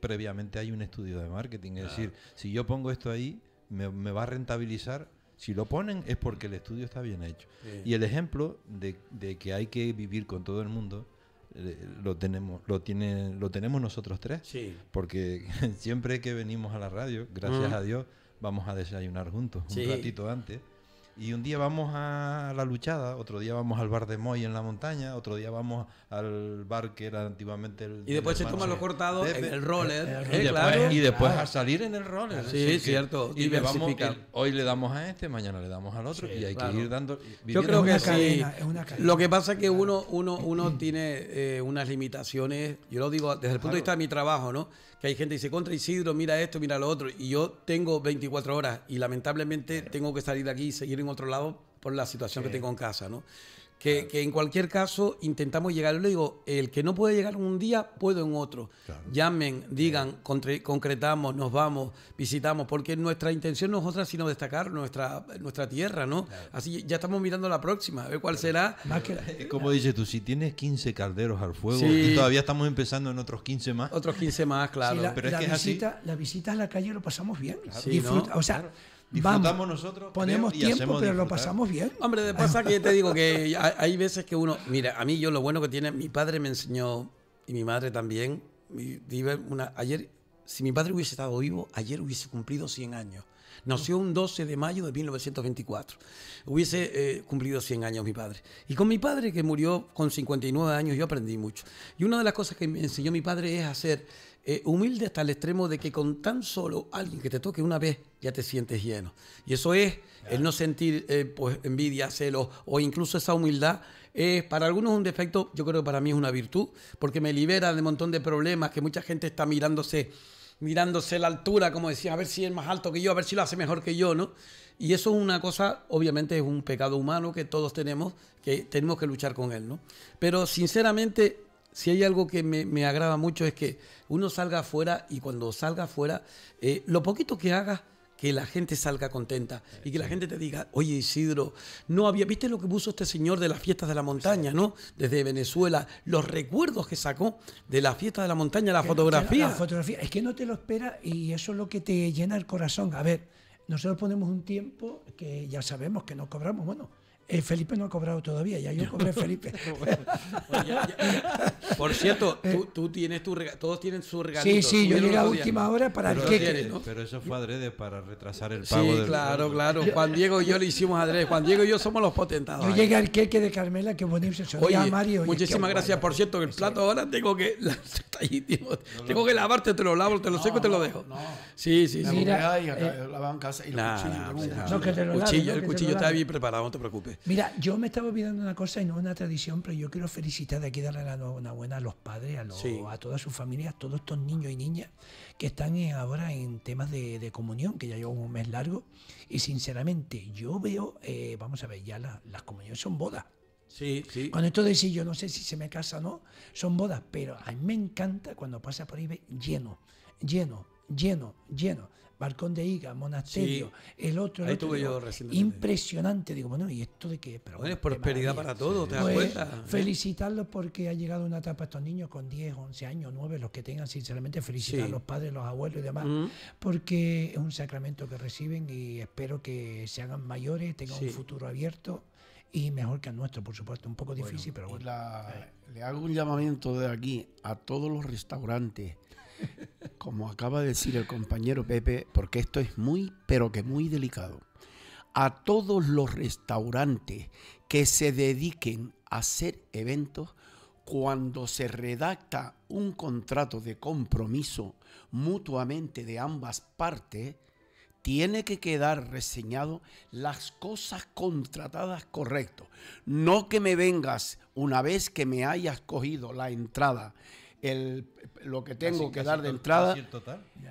S2: previamente hay un estudio de marketing. Es decir, si yo pongo esto ahí, me, va a rentabilizar. Si lo ponen es porque el estudio está bien hecho. Y el ejemplo de, que hay que vivir con todo el mundo, eh, lo tenemos lo tiene lo tenemos nosotros tres
S1: sí.
S2: porque siempre que venimos a la radio gracias a Dios vamos a desayunar juntos un ratito antes y un día vamos a la luchada, otro día vamos al bar de Moy en la montaña, otro día vamos al bar que era antiguamente el.
S1: Y después se toma lo cortado en el roller.
S2: y, después, y, después, a salir en el roller.
S1: Sí, cierto.
S2: Y le vamos, hoy le damos a este, mañana le damos al otro. y hay que ir dando.
S1: Yo creo que sí. Lo que pasa es que uno, uno, uno tiene eh, unas limitaciones. Yo lo digo desde el punto de vista de mi trabajo, ¿no? Que hay gente que dice, contra Isidro, mira esto, mira lo otro, y yo tengo 24 horas y lamentablemente tengo que salir de aquí y seguir en otro lado por la situación que tengo en casa, ¿no? Que, en cualquier caso intentamos llegar. Yo le digo, el que no puede llegar un día, puedo en otro. Llamen, digan, concretamos, nos vamos, visitamos, porque nuestra intención no es otra sino destacar nuestra, nuestra tierra, ¿no? Así ya estamos mirando la próxima, a ver cuál será.
S2: Como dices tú, si tienes 15 calderos al fuego, todavía estamos empezando en otros 15 más.
S1: Otros 15 más, claro.
S4: la, Pero es que visita, así. La visita a la calle lo pasamos bien. o sea,
S2: disfrutamos nosotros.
S4: Ponemos tiempo, pero lo pasamos bien.
S1: Hombre, de pasa que te digo que hay veces que uno. Mira, a mí yo lo bueno que tiene. Mi padre me enseñó, y mi madre también. Una, ayer, si mi padre hubiese estado vivo, ayer hubiese cumplido 100 años. Nació un 12 de mayo de 1924. Hubiese eh, cumplido 100 años mi padre. Y con mi padre, que murió con 59 años, yo aprendí mucho. Y una de las cosas que me enseñó mi padre es hacer eh, humilde hasta el extremo de que con tan solo alguien que te toque una vez ya te sientes lleno. Y eso es el no sentir eh, pues, envidia, celos o incluso esa humildad. Es para algunos un defecto, yo creo que para mí es una virtud, porque me libera de un montón de problemas que mucha gente está mirándose mirándose la altura, como decía, a ver si es más alto que yo, a ver si lo hace mejor que yo, ¿no? Y eso es una cosa, obviamente es un pecado humano que todos tenemos, que tenemos que luchar con él, ¿no? Pero sinceramente, si hay algo que me, agrada mucho es que uno salga afuera y cuando salga afuera, eh, lo poquito que haga que la gente salga contenta y que la gente te diga, oye Isidro, no había, viste lo que puso este señor de las fiestas de la montaña, ¿no? Desde Venezuela, los recuerdos que sacó de las fiestas de la montaña, la fotografía.
S4: La fotografía, es que no te lo espera y eso es lo que te llena el corazón. A ver, nosotros ponemos un tiempo que ya sabemos que no cobramos, bueno, eh, Felipe no ha cobrado todavía, ya yo cobré Felipe.
S1: Por cierto, tú, tienes tu todos tienen su regalito.
S4: Sí, sí, yo llegué a última hora para
S2: pero,
S4: el queque.
S2: Pero eso fue adrede para retrasar el pago.
S1: Sí, claro, claro. Juan Diego y yo lo hicimos adrede. Juan Diego y yo somos los potentados.
S4: Yo llegué al queque de Carmela, que buenísimo.
S1: Oye, Mario, muchísimas gracias. Por cierto, el plato ahora tengo que... tengo, que lavarte, te lo lavo, te lo seco y te lo dejo. Sí, sí, sí. Mira,
S3: eh, la casa y
S1: el cuchillo. El cuchillo está bien preparado, no te preocupes.
S4: Mira, yo me estaba olvidando una cosa y no es una tradición, pero yo quiero felicitar de aquí, darle la enhorabuena a los padres, a, a todas sus familias, a todos estos niños y niñas que están ahora en temas de, comunión, que ya llevan un mes largo. Y sinceramente, yo veo, eh, vamos a ver, ya las comuniones son bodas.
S1: Sí, sí.
S4: Cuando esto de decir, yo no sé si se me casa o no, son bodas, pero a mí me encanta cuando pasa por ahí lleno, lleno, lleno, lleno balcón de Iga, monasterio, el otro, el otro, impresionante. Digo, bueno, ¿y esto de qué?
S1: Pero bueno, es prosperidad para todos, ¿te das pues, cuenta?
S4: Felicitarlos porque ha llegado una etapa estos niños con 10, 11 años, 9, los que tengan, sinceramente, felicitar a los padres, los abuelos y demás, porque es un sacramento que reciben y espero que se hagan mayores, tengan un futuro abierto y mejor que el nuestro, por supuesto, un poco difícil, pero bueno.
S3: le hago un llamamiento de aquí a todos los restaurantes como acaba de decir el compañero Pepe, porque esto es muy, pero que muy delicado, a todos los restaurantes que se dediquen a hacer eventos, cuando se redacta un contrato de compromiso mutuamente de ambas partes, tiene que quedar reseñado las cosas contratadas correcto. No que me vengas una vez que me hayas cogido la entrada el, lo que tengo que dar de entrada.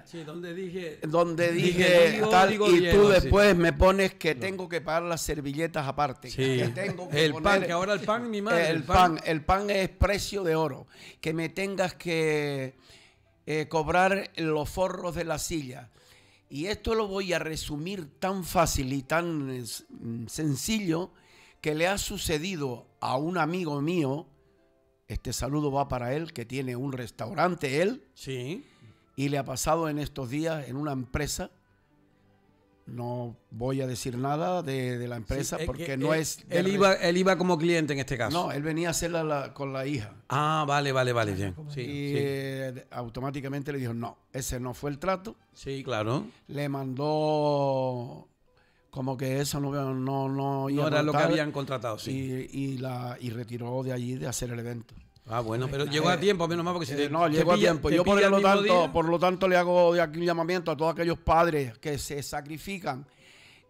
S1: Sí, donde dije.
S3: Donde dije, tal, y tú después me pones que tengo que pagar las servilletas aparte. Que tengo
S1: que el pan, que ahora el pan, mi madre.
S3: El, pan. el pan es precio de oro. Que me tengas que eh, cobrar los forros de la silla. Y esto lo voy a resumir tan fácil y tan mm, sencillo que le ha sucedido a un amigo mío este saludo va para él, que tiene un restaurante él.
S1: Sí.
S3: Y le ha pasado en estos días en una empresa. No voy a decir nada de, la empresa porque no es...
S1: Él iba, él iba como cliente en este caso.
S3: No, él venía a hacerla con la hija.
S1: Ah, vale, vale, vale, bien.
S3: Sí, y eh, automáticamente le dijo, no, ese no fue el trato.
S1: Sí, claro.
S3: Le mandó como que eso no, no, no,
S1: era lo que habían contratado,
S3: sí. Y, la, y retiró de allí de hacer el evento.
S1: Ah, bueno, pero llegó a tiempo, menos mal, porque si
S3: eh, No, llegó a tiempo. Yo por lo, tanto, por lo tanto le hago de aquí un llamamiento a todos aquellos padres que se sacrifican,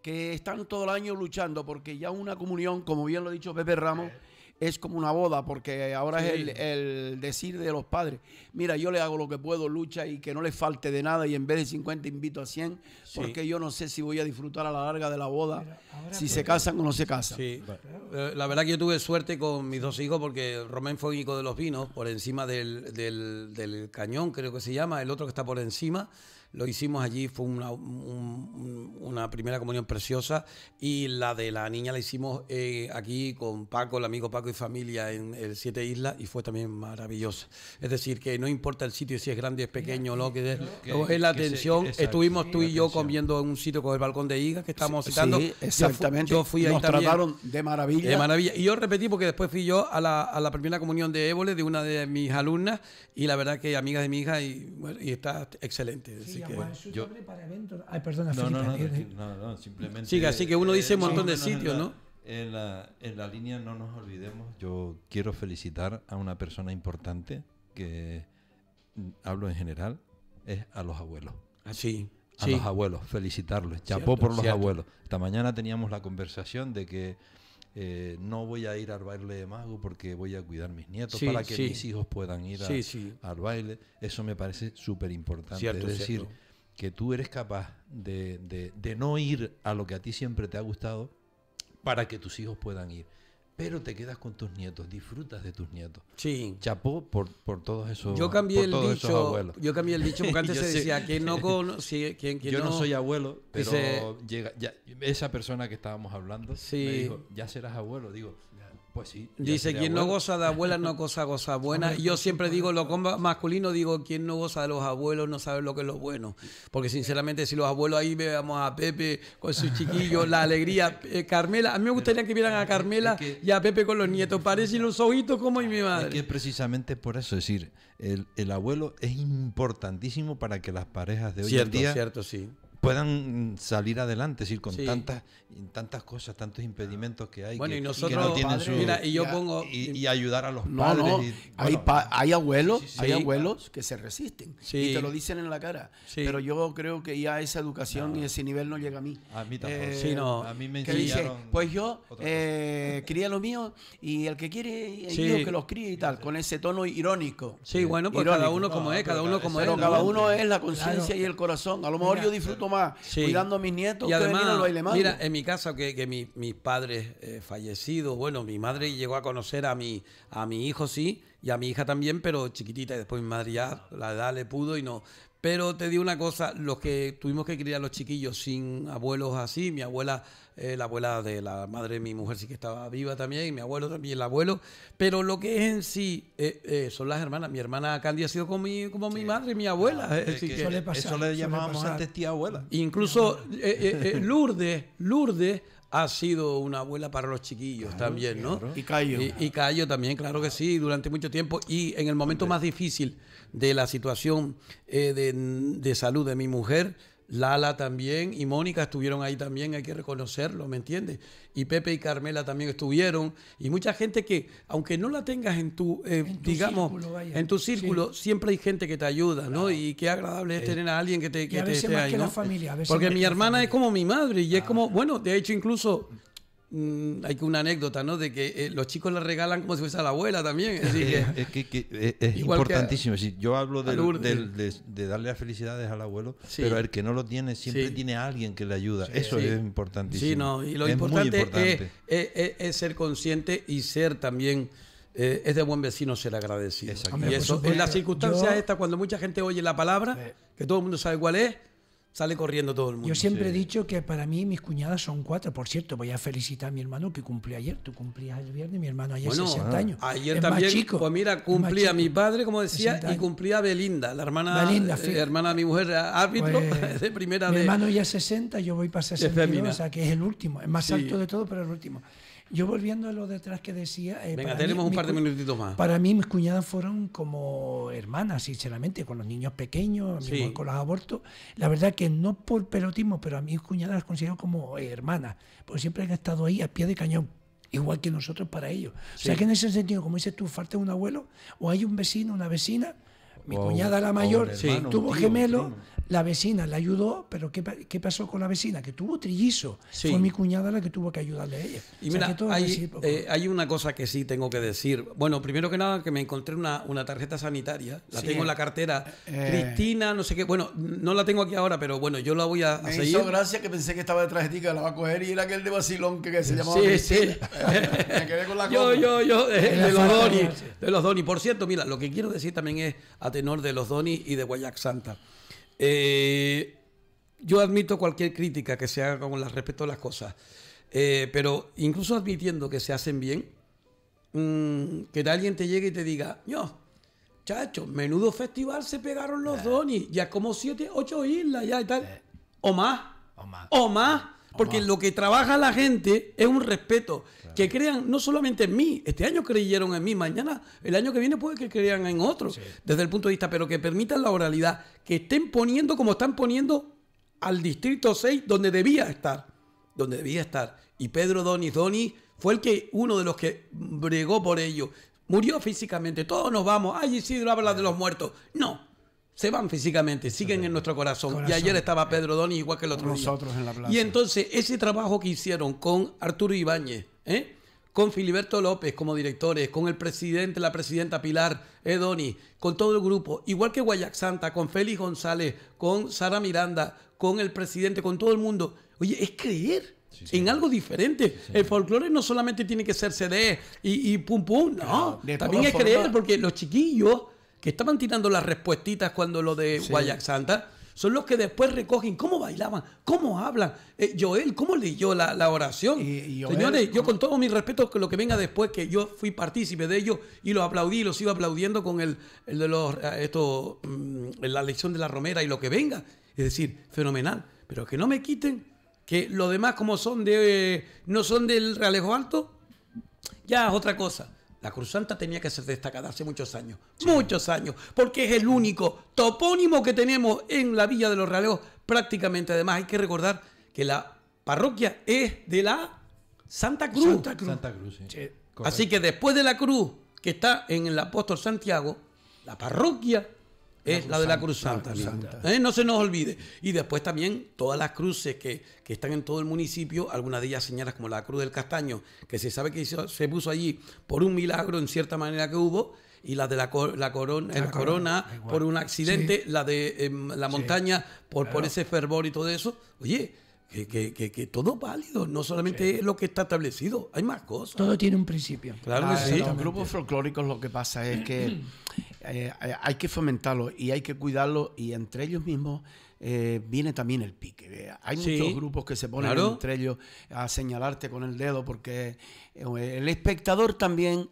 S3: que están todo el año luchando, porque ya una comunión, como bien lo ha dicho Pepe Ramos, es como una boda, porque ahora es el, decir de los padres, mira, yo le hago lo que puedo, lucha y que no le falte de nada y en vez de 50 invito a 100, porque yo no sé si voy a disfrutar a la larga de la boda, si se casan o no se casan.
S1: Sí. Eh, la verdad que yo tuve suerte con mis dos hijos porque Romén fue hijo de los vinos, por encima del, del, del cañón, creo que se llama, el otro que está por encima lo hicimos allí, fue una, una, primera comunión preciosa y la de la niña la hicimos eh, aquí con Paco, el amigo Paco y familia en el Siete Islas y fue también maravillosa. Es decir, que no importa el sitio si es grande, es pequeño, lo que es, es la atención. Estuvimos tú y yo comiendo en un sitio con el balcón de Iga que estábamos citando.
S3: exactamente. Yo fui, ahí Nos trataron de maravilla.
S1: De maravilla. Y yo repetí porque después fui yo a la, a la primera comunión de Évole de una de mis alumnas y la verdad que amigas de mi hija y, y está excelente
S4: yo, para eventos. Ay, perdona,
S2: no, no, no, no, simplemente.
S1: Sí, así que uno dice un montón de sitios, ¿no?
S2: En la, en la línea no nos olvidemos, yo quiero felicitar a una persona importante que mm, hablo en general, es a los abuelos.
S1: Sí.
S2: A los abuelos, felicitarlos. Chapó por los abuelos. Esta mañana teníamos la conversación de que eh, no voy a ir al baile de mago porque voy a cuidar mis nietos para que mis hijos puedan ir al baile. Eso me parece súper importante. Es decir, que tú eres capaz de, de no ir a lo que a ti siempre te ha gustado para que tus hijos puedan ir pero te quedas con tus nietos, disfrutas de tus nietos.
S1: Sí.
S2: Chapó por, por todos esos
S1: Yo cambié el dicho, yo cambié el dicho porque antes se decía quién no conoce, quién,
S2: Yo no, soy abuelo, pero llega ya, esa persona que estábamos hablando me dijo, "Ya serás abuelo." Digo, pues sí.
S1: Dice, quien no goza de abuela no goza cosa buena. Y yo siempre digo, lo masculino, digo, quien no goza de los abuelos no sabe lo que es lo bueno. Porque sinceramente, si los abuelos ahí veamos a Pepe con sus chiquillos, la alegría, eh, Carmela, a mí me gustaría que vieran a Carmela y a Pepe con los nietos. Parecen los ojitos como y mi madre.
S2: Es que precisamente por eso, es decir, el, el abuelo es importantísimo para que las parejas de hoy en día
S1: cierto, sí
S2: puedan salir adelante, es decir, con tantas tantas cosas, tantos impedimentos que hay.
S1: Bueno, y nosotros, mira, y yo pongo
S2: y, ayudar a los padres.
S3: hay, hay abuelos, hay abuelos que se resisten y te lo dicen en la cara. Pero yo creo que ya esa educación y ese nivel no llega a mí.
S2: A mí tampoco.
S3: Eh, no. A mí me enseñaron pues yo eh, cría lo mío y el que quiere que los críe y tal, con ese tono irónico.
S1: Sí, bueno, pues cada uno como es, cada uno como es.
S3: Pero cada uno es la conciencia y el corazón. A lo mejor yo disfruto más cuidando a mis nietos
S1: y además, Mira, en mi casa, que, que mis padres eh, fallecidos, bueno, mi madre llegó a conocer a mi, a mi hijo, sí, y a mi hija también, pero chiquitita, y después mi madre ya, la edad le pudo y no. Pero te digo una cosa, los que tuvimos que criar a los chiquillos sin abuelos así, mi abuela eh, la abuela de la madre de mi mujer sí que estaba viva también, y mi abuelo también, el abuelo, pero lo que es en sí eh, eh, son las hermanas. Mi hermana Candy ha sido como mi, como mi madre y mi abuela. Ah,
S2: eso le llamábamos antes tía abuela.
S1: Incluso Lourdes, Lourdes ha sido una abuela para los chiquillos también, ¿no?
S3: Y Cayo.
S1: Y, Cayo también, claro que sí, durante mucho tiempo. Y en el momento más difícil de la situación de, de salud de mi mujer, Lala también y Mónica estuvieron ahí también, hay que reconocerlo, ¿me entiendes? Y Pepe y Carmela también estuvieron. Y mucha gente que, aunque no la tengas en tu, eh, digamos, en tu círculo, siempre hay gente que te ayuda, ¿no? Y qué agradable es tener a alguien que te, que esté ahí, ¿no? Porque mi hermana es como mi madre y es como, bueno, de hecho incluso Mm, hay que una anécdota, ¿no? De que eh, los chicos le regalan como si fuese a la abuela también.
S2: es que, eh, es importantísimo. yo hablo de, darle las felicidades al abuelo, pero el que no lo tiene siempre tiene a alguien que le ayuda. Eso es importantísimo.
S1: Sí, no, y lo importante, Es, ser consciente y ser también. Eh, es de buen vecino ser agradecido. y eso, en las circunstancias estas, cuando mucha gente oye la palabra, que todo el mundo sabe cuál es, sale corriendo todo el mundo.
S4: Yo siempre he dicho que para mí mis cuñadas son cuatro. Por cierto, voy a felicitar a mi hermano que cumplió ayer. Tú cumplías el viernes, mi hermano ayer 60 años.
S1: Ayer también, chico, pues mira, cumplía mi padre, como decía, y cumplía Belinda, la hermana, Belinda, eh, hermana de mi mujer, árbitro pues, de primera
S4: Mi hermano ya 60, yo voy para 62, o sea que es el último. Es más alto de todo, pero el último. Yo volviendo a lo detrás que decía...
S1: Eh, Venga, tenemos un par de minutitos más.
S4: Para mí mis cuñadas fueron como hermanas, sinceramente, con los niños pequeños, con los abortos. La verdad que no por pelotismo, pero a mis cuñadas las considero como hermanas, porque siempre han estado ahí a pie de cañón igual que nosotros para ellos. O sea que en ese sentido, como dices tú, falta un abuelo o hay un vecino, una vecina. Mi cuñada la mayor tuvo gemelo, la vecina le ayudó, pero ¿qué, ¿qué, pasó con la vecina? Que tuvo trillizo. Fue mi cuñada la que tuvo que ayudarle a ella.
S1: Y mira, hay, eh, hay, una cosa que sí tengo que decir. Bueno, primero que nada, que me encontré una, una tarjeta sanitaria. La tengo en la cartera. Eh. Cristina, no sé qué. Bueno, no la tengo aquí ahora, pero bueno, yo la voy a,
S3: me
S1: seguir.
S3: hizo gracia que pensé que estaba detrás de ti, que la va a coger y era aquel de Basilón que, se llamaba
S1: Sí, sí. me quedé con la Yo, yo, yo, de, los Doni. De los Doni. Por cierto, mira, lo que quiero decir también es tenor de los Doni y de Guayac Santa. Eh, yo admito cualquier crítica que se haga con respecto a las cosas, eh, pero incluso admitiendo que se hacen bien, mm, que alguien te llegue y te diga, yo, chacho, menudo festival se pegaron los Donis, ya como siete, ocho islas, ya y tal, o más, o más, o más. Porque lo que trabaja la gente es un respeto. Que crean no solamente en mí, este año creyeron en mí, mañana, el año que viene puede que crean en otros, desde el punto de vista, pero que permitan la oralidad, que estén poniendo como están poniendo al Distrito 6 donde debía estar, donde debía estar. Y Pedro Doni Doni fue el que, uno de los que bregó por ello. Murió físicamente, todos nos vamos, ay Isidro habla de los muertos. No, se van físicamente, siguen en nuestro corazón. Y ayer estaba Pedro Doni igual que el otro
S3: Nosotros
S1: día.
S3: en la plaza.
S1: Y entonces ese trabajo que hicieron con Arturo Ibáñez, ¿eh? con Filiberto López como directores, con el presidente, la presidenta Pilar Edoni, con todo el grupo, igual que Guayac Santa, con Félix González, con Sara Miranda, con el presidente, con todo el mundo. Oye, es creer. en algo diferente. el folclore no solamente tiene que ser CD y, pum pum, no. también es creer, porque los chiquillos que estaban tirando las respuestitas cuando lo de Guayac Santa, son los que después recogen cómo bailaban, cómo hablan. Eh, Joel, ¿cómo leyó la, la oración? Señores, yo con todo mi respeto, que lo que venga después, que yo fui partícipe de ello y lo aplaudí, lo sigo aplaudiendo con el, el de los, eh, esto, mm, la lección de la Romera y lo que venga. Es decir, fenomenal. Pero que no me quiten que los demás, como son de, no son del Realejo Alto, ya es otra cosa. La Cruz Santa tenía que ser destacada hace muchos años, muchos años, porque es el único topónimo que tenemos en la Villa de los Realejos prácticamente. Además, hay que recordar que la parroquia es de la Santa Cruz.
S2: Santa Cruz. sí.
S1: Así que después de la cruz que está en el apóstol Santiago, la parroquia es la, de la Cruz Santa. ¿Eh? No se nos olvide. Y después también todas las cruces que, están en todo el municipio, algunas de ellas señalas como la Cruz del Castaño, que se sabe que se puso allí por un milagro en cierta manera que hubo, y la de la, la, corona, la corona, por un accidente, la de em, la montaña por, por ese fervor y todo eso. Oye, que, que, que, todo válido, no solamente es lo que está establecido, hay más cosas.
S4: Todo tiene un principio.
S3: Claro que ah, sí. Los grupos folclóricos lo que pasa es que eh, hay que fomentarlo y hay que cuidarlo y entre ellos mismos eh, viene también el pique. Hay muchos grupos que se ponen entre ellos a señalarte con el dedo porque eh, el espectador también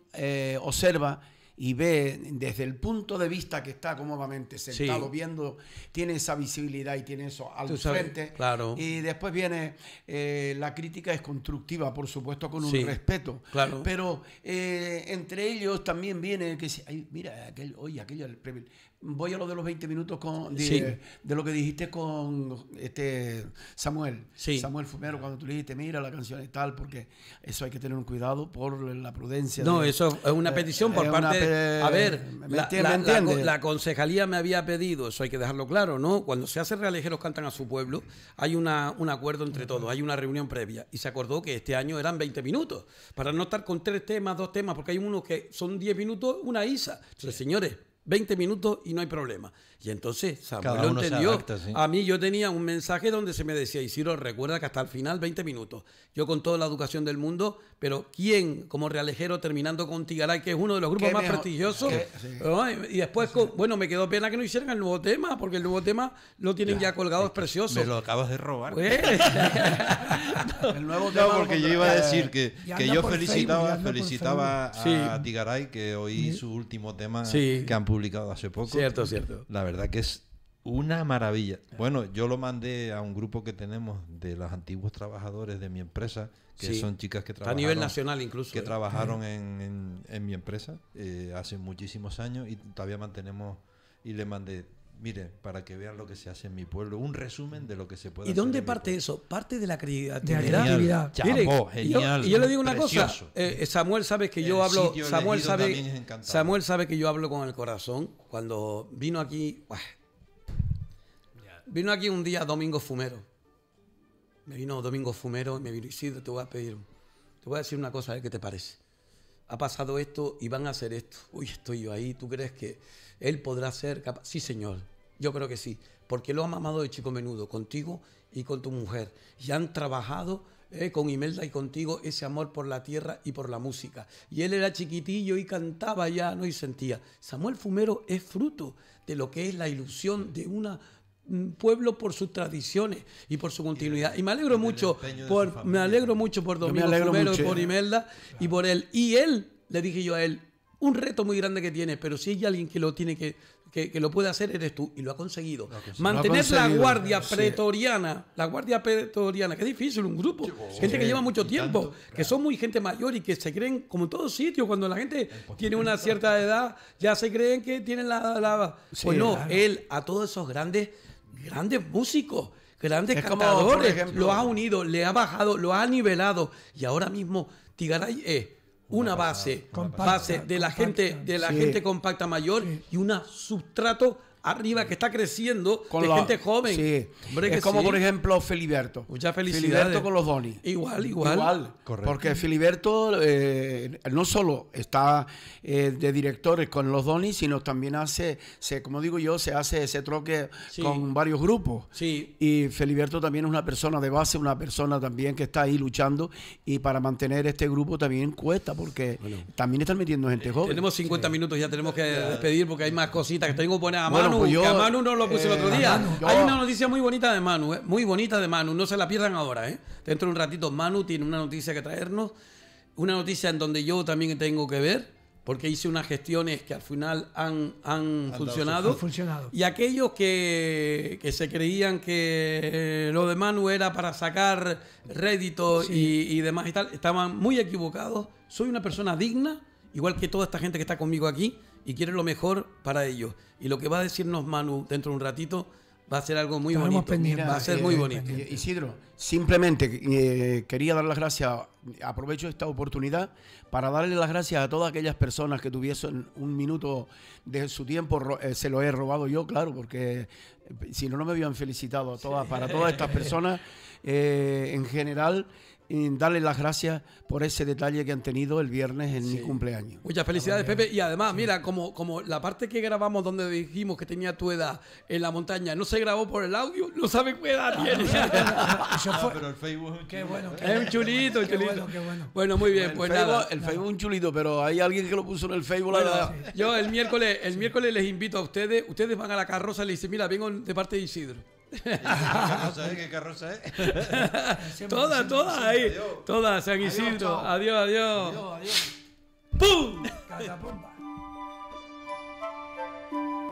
S3: observa y ve desde el punto de vista que está cómodamente sentado viendo, tiene esa visibilidad y tiene eso al frente.
S1: Claro.
S3: Y después viene eh, la crítica es constructiva, por supuesto, con un respeto.
S1: Claro.
S3: Pero eh, entre ellos también viene que mira, aquel, oye, aquello, voy a lo de los 20 minutos con, de, lo que dijiste con este Samuel. Samuel Fumero, cuando tú le dijiste, mira, la canción es tal, porque eso hay que tener un cuidado por la prudencia.
S1: No, eso es una petición por parte de... A ver, la, la, concejalía me había pedido, eso hay que dejarlo claro, ¿no? Cuando se hace realejeros cantan a su pueblo, hay una, un acuerdo entre todos, hay una reunión previa, y se acordó que este año eran 20 minutos, para no estar con tres temas, dos temas, porque hay unos que son 10 minutos, una ISA. Entonces, señores, 20 minutos y no hay problema. Y entonces Samuel lo entendió. A mí yo tenía un mensaje donde se me decía, Isidro, recuerda que hasta el final 20 minutos. Yo con toda la educación del mundo, pero ¿quién como realejero terminando con Tigaray, que es uno de los grupos más prestigiosos? Y después, bueno, me quedó pena que no hicieran el nuevo tema, porque el nuevo tema lo tienen ya, colgado, es precioso.
S2: Me lo acabas de robar. Pues. el nuevo tema. No, porque yo iba a decir que, que yo felicitaba, felicitaba a Tigaray, que oí su último tema que han publicado hace poco.
S1: Cierto, cierto.
S2: La verdad verdad que es una maravilla. Bueno, yo lo mandé a un grupo que tenemos de los antiguos trabajadores de mi empresa, que son chicas que trabajaron.
S1: A nivel nacional incluso.
S2: Que ¿eh? trabajaron en, en, mi empresa eh, hace muchísimos años y todavía mantenemos. Y le mandé, mire, para que vean lo que se hace en mi pueblo, un resumen de lo que se puede
S1: hacer. ¿Y dónde parte eso? Parte de la creatividad.
S4: creatividad.
S2: genial.
S1: Y yo, le digo una cosa, eh, Samuel sabe que yo hablo, Samuel sabe, Samuel sabe que yo hablo con el corazón. Cuando vino aquí, vino aquí un día Domingo Fumero. Me vino Domingo Fumero y me vino, Isidro, te voy a pedir, te voy a decir una cosa, a ver qué te parece. Ha pasado esto y van a hacer esto. Uy, estoy yo ahí, ¿tú crees que él podrá ser capaz? Sí, señor, yo creo que sí, porque lo ha mamado de chico menudo, contigo y con tu mujer. Y han trabajado eh, con Imelda y contigo ese amor por la tierra y por la música. Y él era chiquitillo y cantaba ya, ¿no? Y sentía. Samuel Fumero es fruto de lo que es la ilusión de una un pueblo por sus tradiciones y por su continuidad. Y me alegro mucho por me alegro mucho por Domingo Fumero, por Imelda y por él. Y él, le dije yo a él, un reto muy grande que tiene, pero si hay alguien que lo tiene que, que, lo puede hacer, eres tú. Y lo ha conseguido. Mantener la guardia pretoriana, la guardia pretoriana, que es difícil, un grupo, gente que lleva mucho tiempo, que son muy gente mayor y que se creen, como en todos sitios, cuando la gente tiene una cierta edad, ya se creen que tienen la... pues no, él a todos esos grandes, grandes músicos grandes cantadores, lo ha unido, le ha bajado, lo ha nivelado y ahora mismo Tigaray es una, base, base de la gente, de la gente compacta mayor y un sustrato arriba que está creciendo con de gente joven.
S3: Sí. es como, por ejemplo, Filiberto.
S1: Muchas felicidades.
S3: Filiberto con los Doni.
S1: Igual, igual. Igual.
S3: Correcto. Porque Filiberto eh, no solo está eh, de directores con los Doni, sino también hace, se, como digo yo, se hace ese troque con varios grupos.
S1: Sí.
S3: Y Filiberto también es una persona de base, una persona también que está ahí luchando. Y para mantener este grupo también cuesta, porque también están metiendo gente joven.
S1: Tenemos 50 minutos, ya tenemos que despedir porque hay más cositas que tengo que poner a Manu. Pues que a Manu no lo puse el otro eh, día. Hay una noticia muy bonita de Manu, eh, muy bonita de Manu. No se la pierdan ahora. ¿eh? Dentro de un ratito, Manu tiene una noticia que traernos. Una noticia en donde yo también tengo que ver porque hice unas gestiones que al final han, han, funcionado.
S4: funcionado.
S1: Y aquellos que, que, se creían que lo de Manu era para sacar rédito y, y, demás y tal, estaban muy equivocados. Soy una persona digna, igual que toda esta gente que está conmigo aquí, y quiero lo mejor para ellos. Y lo que va a decirnos Manu dentro de un ratito va a ser algo muy bonito. va a ser muy bonito.
S3: Isidro, simplemente eh, quería dar las gracias, aprovecho esta oportunidad para darle las gracias a todas aquellas personas que tuviesen un minuto de su tiempo, eh, se lo he robado yo, claro, porque eh, si no, no me habían felicitado a todas, para todas estas personas en general y darle las gracias por ese detalle que han tenido el viernes en mi cumpleaños.
S1: Muchas felicidades, Pepe. Y además, mira, como, como la parte que grabamos donde dijimos que tenía tu edad en la montaña no se grabó por el audio, no sabe qué edad tiene.
S2: Ah, pero el Facebook
S4: qué bueno,
S1: es un chulito, un chulito. Bueno, qué bueno. bueno, muy bien, pues nada.
S3: El Facebook es un chulito, pero hay alguien que lo puso en el Facebook.
S1: Yo el miércoles, el miércoles les invito a ustedes, ustedes van a la carroza y le dicen, mira, vengo de parte de Isidro.
S2: ¿Qué carroza es? ¿Qué carroza
S1: es? todas, todas ahí. Todas, San Isidro. Adiós, adiós. Adiós, adiós. ¡Pum!